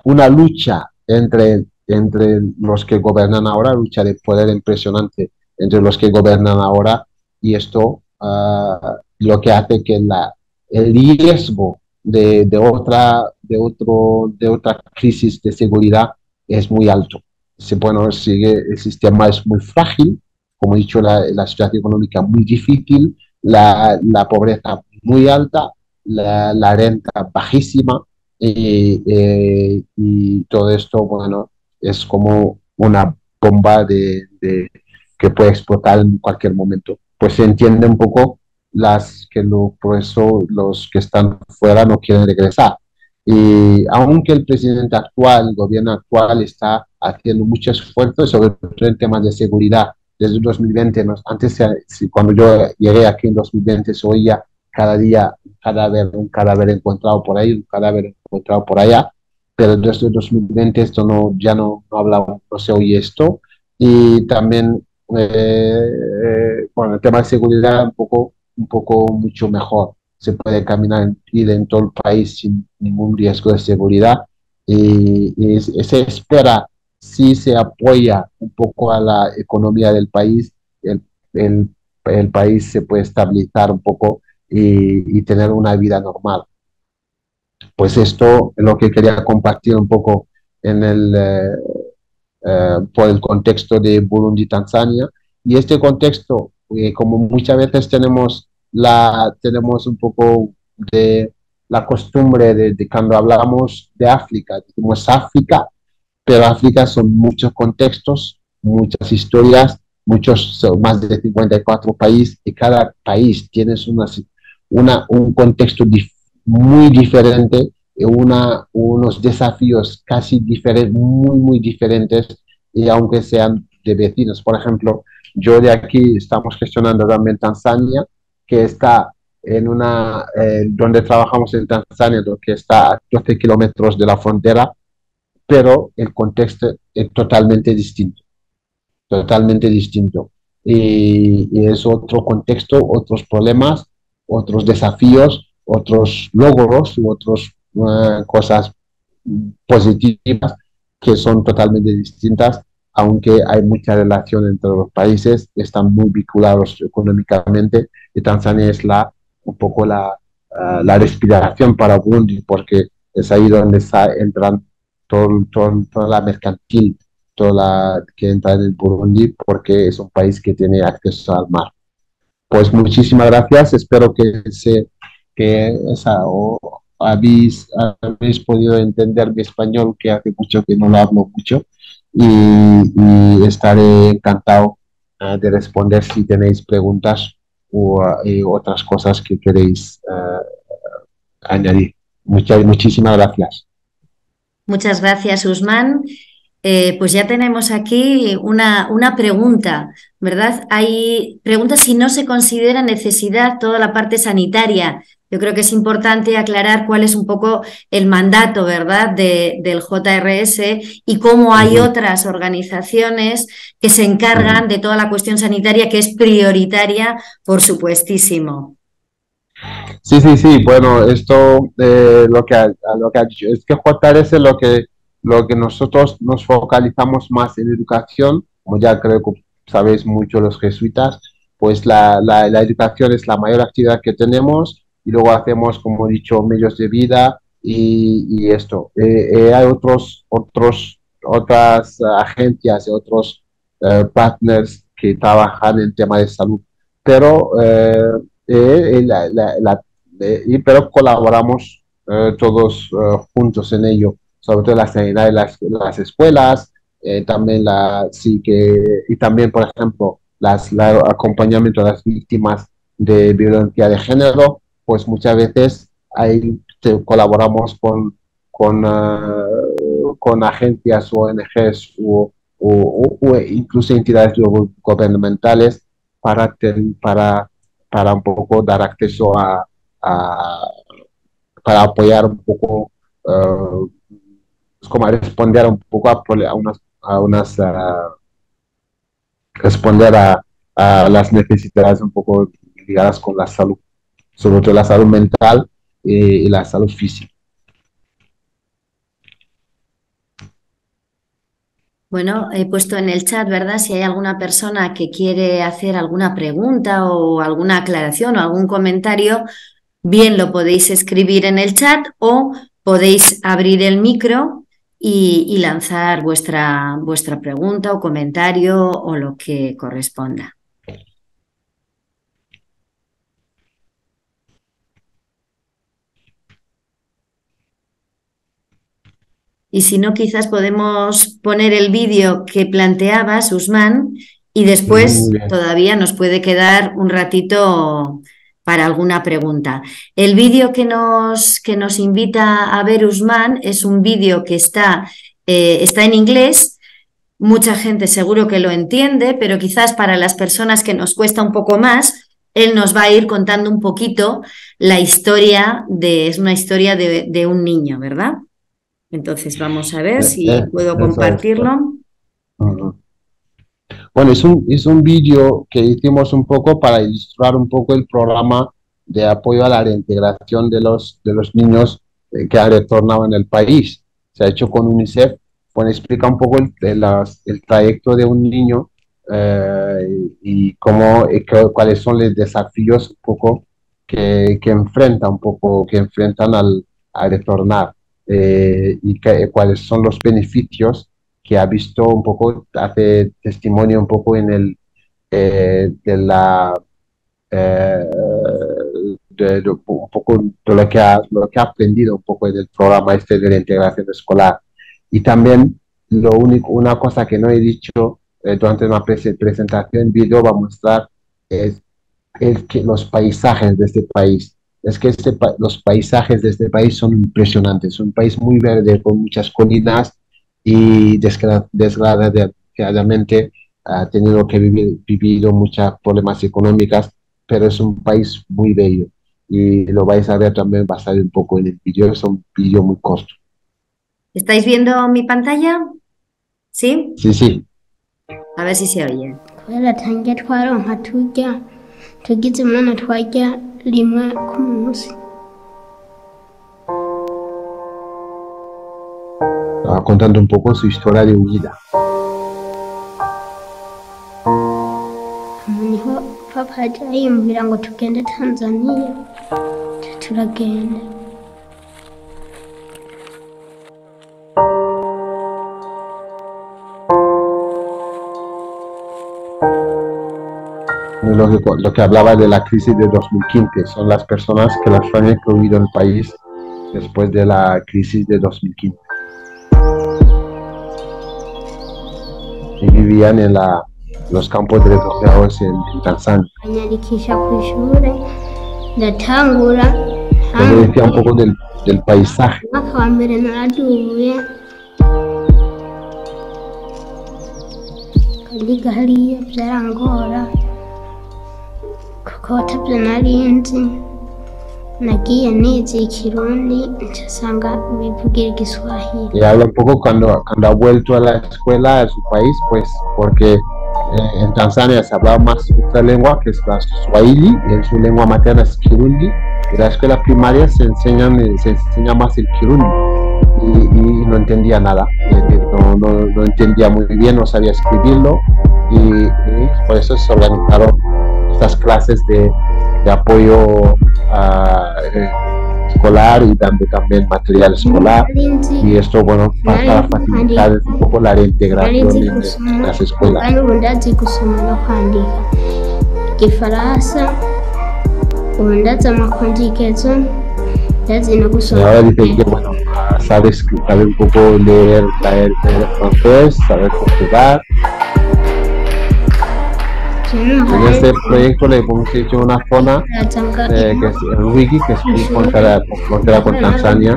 [SPEAKER 3] una lucha entre, entre los que gobiernan ahora, lucha de poder impresionante entre los que gobiernan ahora y esto uh, lo que hace que la, el riesgo de, de, otra, de, otro, de otra crisis de seguridad es muy alto. Bueno, sigue, el sistema es muy frágil, como he dicho, la, la situación económica muy difícil, la, la pobreza muy alta, la, la renta bajísima y, eh, y, todo esto, bueno, es como una bomba de, de, que puede explotar en cualquier momento. Pues se entiende un poco las que lo, por eso los que están fuera no quieren regresar. Y aunque el presidente actual, el gobierno actual está haciendo mucho esfuerzo, sobre todo en temas de seguridad, desde 2020, antes cuando yo llegué aquí en 2020 se oía cada día un cadáver, un cadáver encontrado por ahí, un cadáver encontrado por allá, pero desde 2020 esto no, ya no, no habla, no se oye esto. Y también, eh, eh, bueno, el tema de seguridad un poco, un poco mucho mejor. Se puede caminar ir en todo el país sin ningún riesgo de seguridad y, y se espera si se apoya un poco a la economía del país, el, el, el país se puede estabilizar un poco y, y, tener una vida normal. Pues esto es lo que quería compartir un poco en el, eh, eh, por el contexto de Burundi-Tanzania. Y este contexto, eh, como muchas veces tenemos, la, tenemos un poco de la costumbre de, de cuando hablamos de África, decimos África, pero África son muchos contextos, muchas historias, muchos, más de 54 países, y cada país tiene una, una, un contexto muy diferente, una, unos desafíos casi diferentes, muy, muy diferentes, y aunque sean de vecinos. Por ejemplo, yo de aquí estamos gestionando también Tanzania, que está en una, eh, donde trabajamos en Tanzania, que está a 12 kilómetros de la frontera, pero el contexto es totalmente distinto, totalmente distinto. Y, es otro contexto, otros problemas, otros desafíos, otros logros u otras uh, cosas positivas que son totalmente distintas, aunque hay mucha relación entre los países, están muy vinculados económicamente y Tanzania es la, un poco la, uh, la respiración para Burundi, porque es ahí donde está, entran toda la mercantil, toda la que entra en el Burundi, porque es un país que tiene acceso al mar. Pues muchísimas gracias, espero que, se, que esa, habéis, habéis podido entender mi español, que hace mucho que no lo hablo mucho, y, estaré encantado uh, de responder si tenéis preguntas o uh, otras cosas que queréis uh, añadir. Muchas, muchísimas gracias.
[SPEAKER 1] Muchas gracias, Usman. Eh, pues ya tenemos aquí una, una, pregunta, ¿verdad? Hay preguntas si no se considera necesidad toda la parte sanitaria. Yo creo que es importante aclarar cuál es un poco el mandato, ¿verdad?, de, del JRS y cómo hay otras organizaciones que se encargan de toda la cuestión sanitaria que es prioritaria, por supuestísimo.
[SPEAKER 3] Sí, sí, sí. Bueno, esto eh, lo, que ha, lo que ha dicho es que JRS lo que, lo que nosotros nos focalizamos más en educación, como ya creo que sabéis mucho los jesuitas, pues la, la, la educación es la mayor actividad que tenemos y luego hacemos, como he dicho, medios de vida y, esto. Eh, eh, hay otros, otros, otras agencias y otros eh, partners que trabajan en tema de salud, pero la, pero colaboramos todos juntos en ello, sobre todo la sanidad de las, las escuelas, también la, sí que, y también, por ejemplo, las, el acompañamiento a las víctimas de violencia de género, pues muchas veces ahí colaboramos con, con, uh, con agencias, ONGs o, o, o, incluso entidades gubernamentales para, para para un poco dar acceso a, a para apoyar un poco, uh, como responder un poco a, a unas, a unas responder a, a, las necesidades un poco ligadas con la salud, sobre todo la salud mental y, y la salud física.
[SPEAKER 1] Bueno, he puesto en el chat, ¿verdad? Si hay alguna persona que quiere hacer alguna pregunta o alguna aclaración o algún comentario, bien lo podéis escribir en el chat o podéis abrir el micro y, y lanzar vuestra, vuestra pregunta o comentario o lo que corresponda. Y si no, quizás podemos poner el vídeo que planteaba Susman y después todavía nos puede quedar un ratito para alguna pregunta. El vídeo que nos, que nos invita a ver Usman es un vídeo que está, eh, está en inglés. mucha gente seguro que lo entiende, pero quizás para las personas que nos cuesta un poco más, él nos va a ir contando un poquito la historia de, es una historia de, un niño, ¿verdad? Entonces vamos a ver si puedo compartirlo.
[SPEAKER 3] Bueno, es un, es un vídeo que hicimos un poco para ilustrar un poco el programa de apoyo a la reintegración de los, de los niños eh, que han retornado en el país. Se ha hecho con UNICEF bueno, explica un poco el, el trayecto de un niño eh, y cómo, cuáles son los desafíos un poco que, que enfrenta un poco, que enfrentan al, retornar eh, y cuáles son los beneficios que ha visto un poco, hace testimonio un poco en el, eh, de la, de, un poco de lo que, ha, lo que ha aprendido un poco del programa este de la integración escolar y también lo único, una cosa que no he dicho eh, durante una presentación en video va a mostrar es, que los paisajes de este país. Es que este, los paisajes de este país son impresionantes. Es un país muy verde con muchas colinas y desgraciadamente ha tenido que vivir vivido muchos problemas económicos, pero es un país muy bello. Y lo vais a ver también, va a salir un poco en el vídeo. Es un vídeo muy corto.
[SPEAKER 1] ¿Estáis viendo mi pantalla? ¿Sí?
[SPEAKER 3] Sí, sí.
[SPEAKER 1] A ver si se oye.
[SPEAKER 3] Estaba contando un poco su historia de huida.
[SPEAKER 4] niho papa yagiye yiyumvira ngo tugende tanzaniya turagenda
[SPEAKER 3] lo que, hablaba de la crisis de 2015, son las personas que las han incluido en el país después de la crisis de 2015. Vivían en la, los campos de refugiados en, poco del.
[SPEAKER 4] Nagiye nize ikirundi nsanga bivugira igiswahili
[SPEAKER 3] y habla un poco cuando, cuando ha vuelto a la escuela a su país pues porque eh, en Tanzania se hablaba más otra lengua que es la Swahili y en su lengua materna es Kirundi. Y la escuela primaria se enseñan se enseña más el Kirundi. Y, no entendía nada. No, no, no, entendía muy bien no sabía escribirlo. Y, y por eso se organizaron estas clases de, de apoyo eh, escolar y dando también material escolar y esto bueno para facilitar un poco la reintegración en, las escuelas. Y ahora dice que bueno, sabes, sabe un poco leer, leer, leer francés, saber portugués en este proyecto le hemos hecho una zona eh, que es el Wiki, que es frontera, frontera con Tanzania,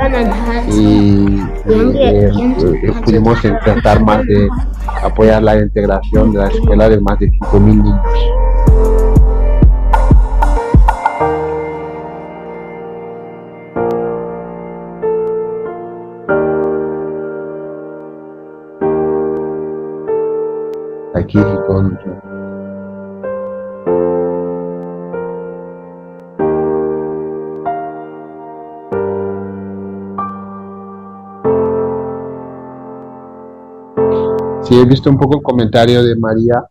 [SPEAKER 3] y, eh, eh, pudimos intentar más de apoyar la integración de la escuela de más de 5.000 niños. aquí con Sí, he visto un poco el comentario de María.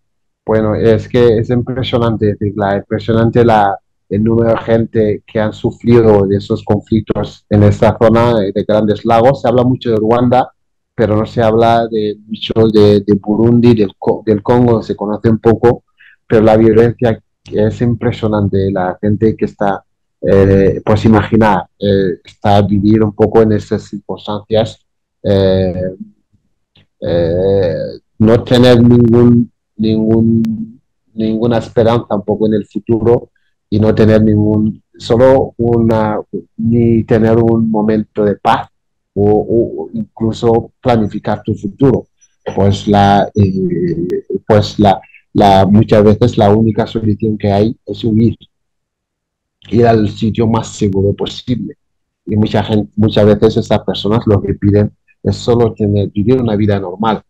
[SPEAKER 3] Bueno, es que es impresionante, la, impresionante la, el número de gente que han sufrido de esos conflictos en esta zona de Grandes Lagos. Se habla mucho de Ruanda, pero no se habla de mucho de, Burundi, del, del, Congo, se conoce un poco, pero la violencia es impresionante. La gente que está, eh, pues imaginar, eh, está a vivir un poco en esas circunstancias. Eh, eh, no tener ningún, ningún, ninguna esperanza tampoco en el futuro y no tener ningún, solo una, ni tener un momento de paz o, incluso planificar tu futuro. pues la, eh, pues la, muchas veces la única solución que hay es huir, ir al sitio más seguro posible. Y mucha gente, muchas veces estas personas lo que piden es solo tener, vivir una vida normal,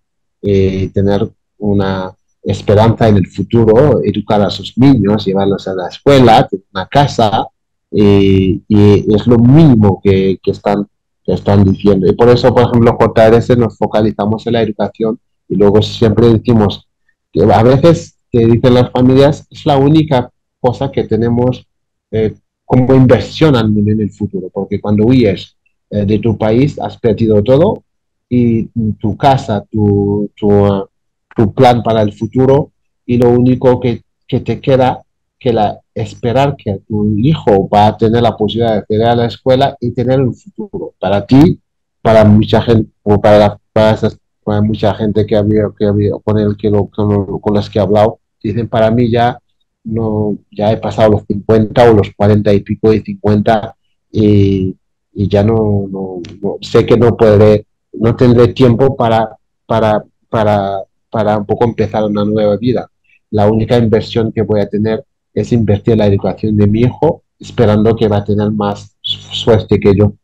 [SPEAKER 3] eh, tener una esperanza en el futuro, educar a sus niños, llevarlos a la escuela, tener una casa, eh, y es lo mínimo que, que están que están diciendo. Y por eso, por ejemplo, JRS nos focalizamos en la educación y luego siempre decimos que a veces, que dicen las familias, es la única cosa que tenemos eh, como inversión en el futuro, porque cuando huyes eh, de tu país has perdido todo y tu casa, tu, tu, tu, plan para el futuro y lo único que, que te queda que la, esperar que tu hijo va a tener la posibilidad de ir a la escuela y tener un futuro. Para ti, para mucha gente, o para, para, mucha gente que había, que con, el, que lo, con, con las que he hablado, dicen para mí ya no ya he pasado los 50 o los 40 y pico y 50 y, y ya no, no, sé que no podré no tendré tiempo para para para para un poco empezar una nueva vida la única inversión que voy a tener es invertir en la educación de mi hijo esperando que va a tener más suerte que yo.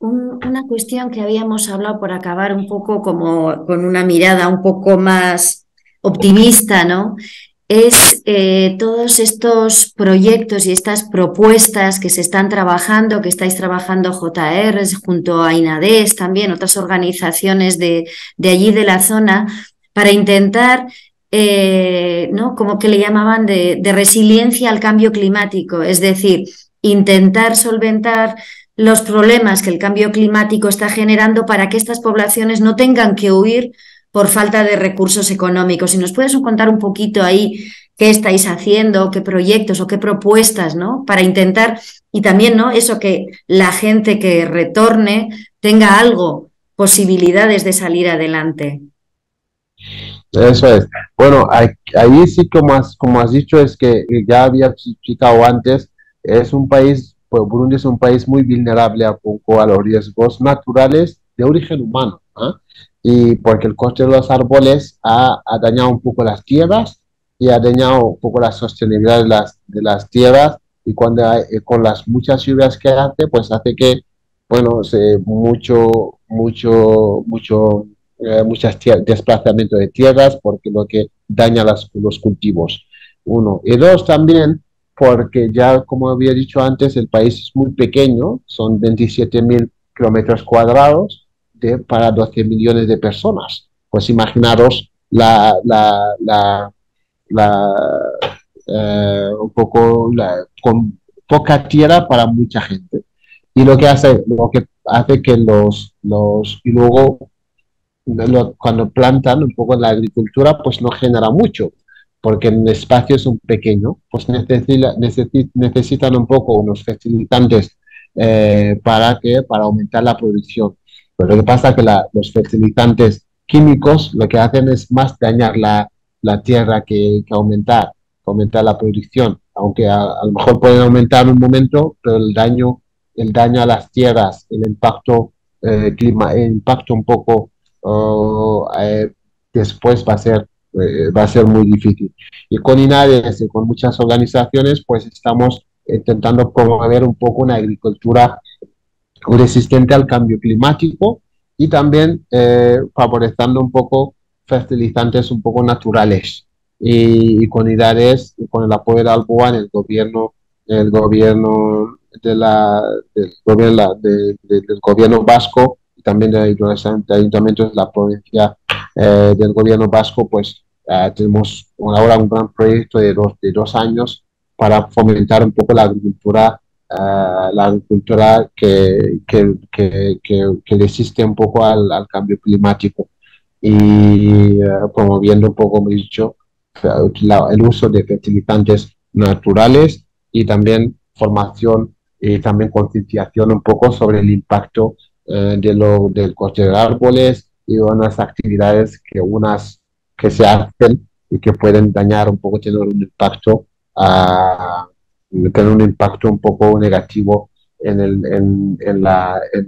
[SPEAKER 1] una cuestión que habíamos hablado por acabar un poco como con una mirada un poco más optimista, ¿no? Es eh, todos estos proyectos y estas propuestas que se están trabajando, que estáis trabajando JR junto a INADES, también otras organizaciones de, de allí de la zona, para intentar eh, ¿no? como que le llamaban de, resiliencia al cambio climático, es decir, intentar solventar los problemas que el cambio climático está generando para que estas poblaciones no tengan que huir por falta de recursos económicos. Si nos puedes contar un poquito ahí qué estáis haciendo, qué proyectos o qué propuestas, ¿no? Para intentar, y también, ¿no? Eso que la gente que retorne tenga algo, posibilidades de salir adelante.
[SPEAKER 3] Eso es. Bueno, ahí sí, como has, como has dicho, es que ya había explicado antes, es un país, pues Burundi es un país muy vulnerable a poco a los riesgos naturales de origen humano. ¿ah? Y porque el coste de los árboles ha, dañado un poco las tierras y ha dañado un poco la sostenibilidad de las, de las tierras y cuando eh, con las muchas lluvias que hace, pues hace que, bueno, se, mucho, mucho, mucho eh, muchos desplazamientos de tierras porque lo que daña los cultivos. Uno. Y dos, también porque ya, como había dicho antes, el país es muy pequeño, son 27 mil kilómetros cuadrados para 12 millones de personas. Pues imaginaros la, la, la, la eh, un poco con poca tierra para mucha gente. Y lo que hace, lo que hace que los, los, y luego cuando plantan un poco la agricultura, pues no genera mucho, porque el espacio es un pequeño, pues necesita, necesitan un poco unos fertilizantes eh, para, que, para aumentar la producción. Pero lo que pasa es que los fertilizantes químicos lo que hacen es más dañar la, la tierra que, aumentar, aumentar la producción, aunque a, lo mejor pueden aumentar un momento, pero el daño, el daño a las tierras, el impacto, eh, clima, el impacto un poco eh, después va a ser eh, va a ser muy difícil. Y con INADES y con muchas organizaciones, pues estamos intentando promover un poco una agricultura resistente al cambio climático y también eh, favoreciendo un poco fertilizantes un poco naturales. Y, con INADES y con el apoyo de Alboa el gobierno, el gobierno de la, del, gobierno, del gobierno vasco, también de los ayuntamientos de la provincia eh, del gobierno vasco, pues eh, tenemos ahora un gran proyecto de dos, de dos años para fomentar un poco la agricultura, eh, la agricultura que, que, que, que, resiste un poco al, cambio climático. Y promoviendo un poco, dicho, el uso de fertilizantes naturales y también formación y también concienciación un poco sobre el impacto eh, de lo, del coste de árboles y unas actividades que unas que se hacen y que pueden dañar un poco, tener un impacto, a, tener un impacto un poco negativo en, el, en, en, la, eh,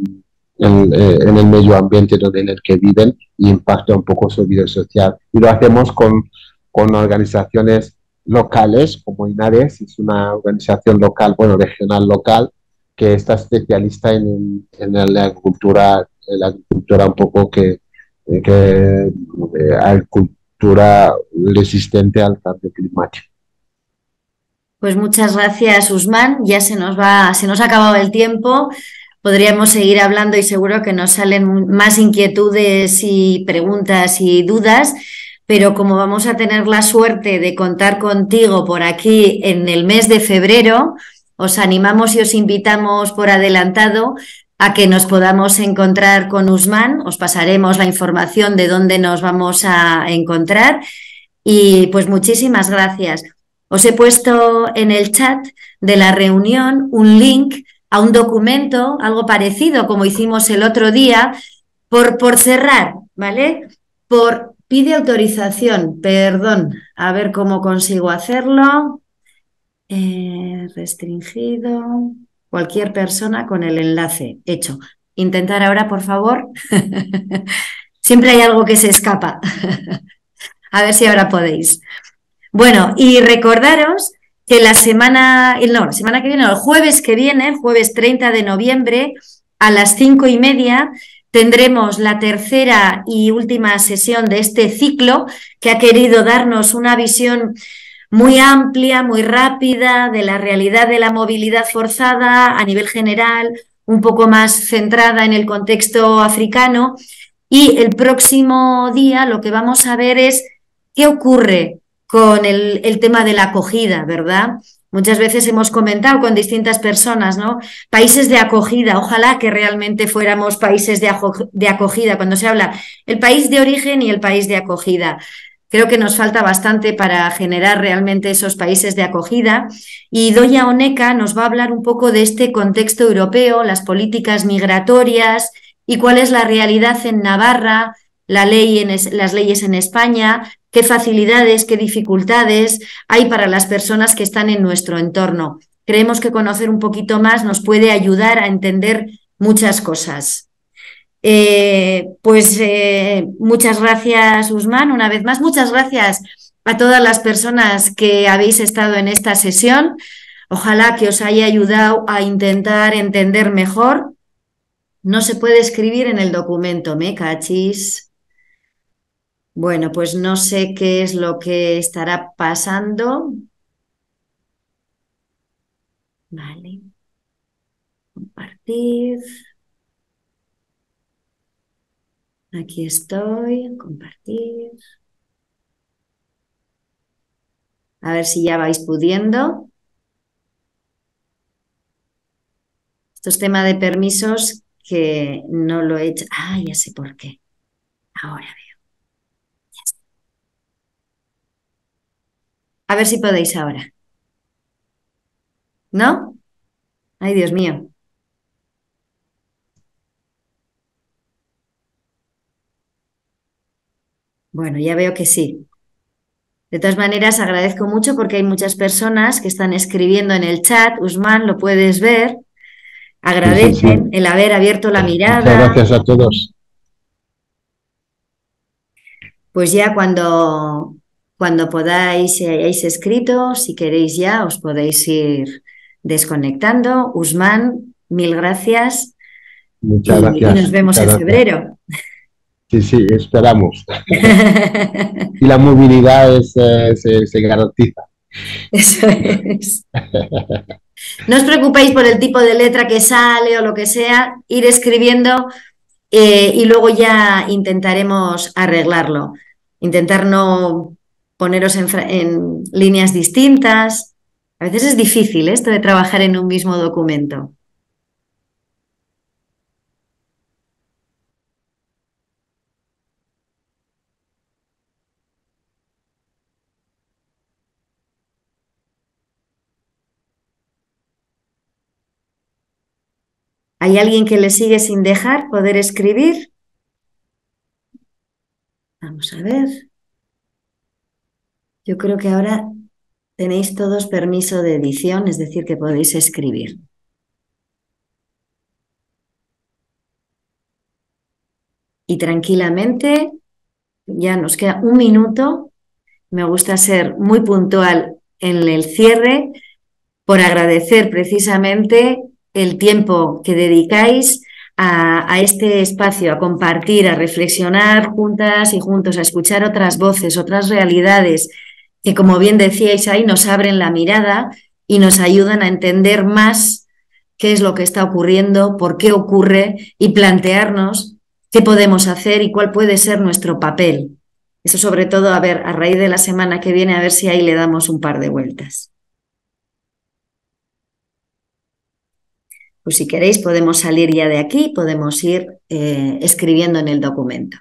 [SPEAKER 3] en, el medio ambiente donde, en el que viven y impacta un poco su vida social. Y lo hacemos con, con organizaciones locales, como INARES, es una organización local, bueno, regional local, que está especialista en, en la agricultura, en la agricultura un poco que, que eh, agricultura resistente al cambio climático.
[SPEAKER 1] Pues muchas gracias, Usman. Ya se nos va, se nos ha acabado el tiempo podríamos seguir hablando y seguro que nos salen más inquietudes y preguntas y dudas, pero como vamos a tener la suerte de contar contigo por aquí en el mes de febrero, os animamos y os invitamos por adelantado a que nos podamos encontrar con Usman. Os pasaremos la información de dónde nos vamos a encontrar. Y pues muchísimas gracias. Os he puesto en el chat de la reunión un link a un documento, algo parecido como hicimos el otro día, por, por cerrar, ¿vale? Por pide autorización, perdón, a ver cómo consigo hacerlo. Eh, restringido, cualquier persona con el enlace hecho. Intentar ahora, por favor. Siempre hay algo que se escapa. a ver si ahora podéis. Bueno, y recordaros que la semana, no, la semana que viene, el jueves que viene, jueves 30 de noviembre, a las cinco y media, tendremos la tercera y última sesión de este ciclo que ha querido darnos una visión muy amplia, muy rápida de la realidad de la movilidad forzada a nivel general, un poco más centrada en el contexto africano. Y el próximo día lo que vamos a ver es qué ocurre con el, tema de la acogida, ¿verdad? Muchas veces hemos comentado con distintas personas, ¿no? Países de acogida, ojalá que realmente fuéramos países de, de, acogida, cuando se habla el país de origen y el país de acogida. Creo que nos falta bastante para generar realmente esos países de acogida. Y Doña Oneca nos va a hablar un poco de este contexto europeo, las políticas migratorias y cuál es la realidad en Navarra, la ley en las leyes en España, qué facilidades, qué dificultades hay para las personas que están en nuestro entorno. Creemos que conocer un poquito más nos puede ayudar a entender muchas cosas. Eh, pues eh, muchas gracias, Usman, una vez más. Muchas gracias a todas las personas que habéis estado en esta sesión. Ojalá que os haya ayudado a intentar entender mejor. No se puede escribir en el documento, me cachis. Bueno, pues no sé qué es lo que estará pasando. Vale. Compartir. Aquí estoy, compartir. A ver si ya vais pudiendo. Esto es tema de permisos que no lo he hecho. Ah, ya sé por qué. Ahora A ver si podéis ahora. ¿No? Ay, Dios mío. Bueno, ya veo que sí. De todas maneras, agradezco mucho porque hay muchas personas que están escribiendo en el chat. Usman, lo puedes ver. Agradecen el haber abierto la mirada.
[SPEAKER 3] gracias a todos.
[SPEAKER 1] Pues ya cuando cuando podáis y hayáis escrito, si queréis ya, os podéis ir desconectando. Usman, mil gracias.
[SPEAKER 3] Muchas gracias.
[SPEAKER 1] Y nos vemos en febrero.
[SPEAKER 3] Sí, sí, esperamos. y la movilidad eh, se, garantiza.
[SPEAKER 1] Eso es. No os preocupéis por el tipo de letra que sale o lo que sea, ir escribiendo eh, y luego ya intentaremos arreglarlo. Intentar no poneros en, líneas distintas. A veces es difícil esto de trabajar en un mismo documento. ¿Hay alguien que le sigue sin dejar poder escribir? Vamos a ver. Yo creo que ahora tenéis todos permiso de edición, es decir, que podéis escribir. y tranquilamente, ya nos queda un minuto, me gusta ser muy puntual en el cierre por agradecer precisamente el tiempo que dedicáis a, este espacio, a compartir, a reflexionar juntas y juntos, a escuchar otras voces, otras realidades que, como bien decíais ahí, nos abren la mirada y nos ayudan a entender más qué es lo que está ocurriendo, por qué ocurre y plantearnos qué podemos hacer y cuál puede ser nuestro papel. Eso sobre todo, a ver, a raíz de la semana que viene, a ver si ahí le damos un par de vueltas. Pues si queréis podemos salir ya de aquí, podemos ir eh, escribiendo en el documento.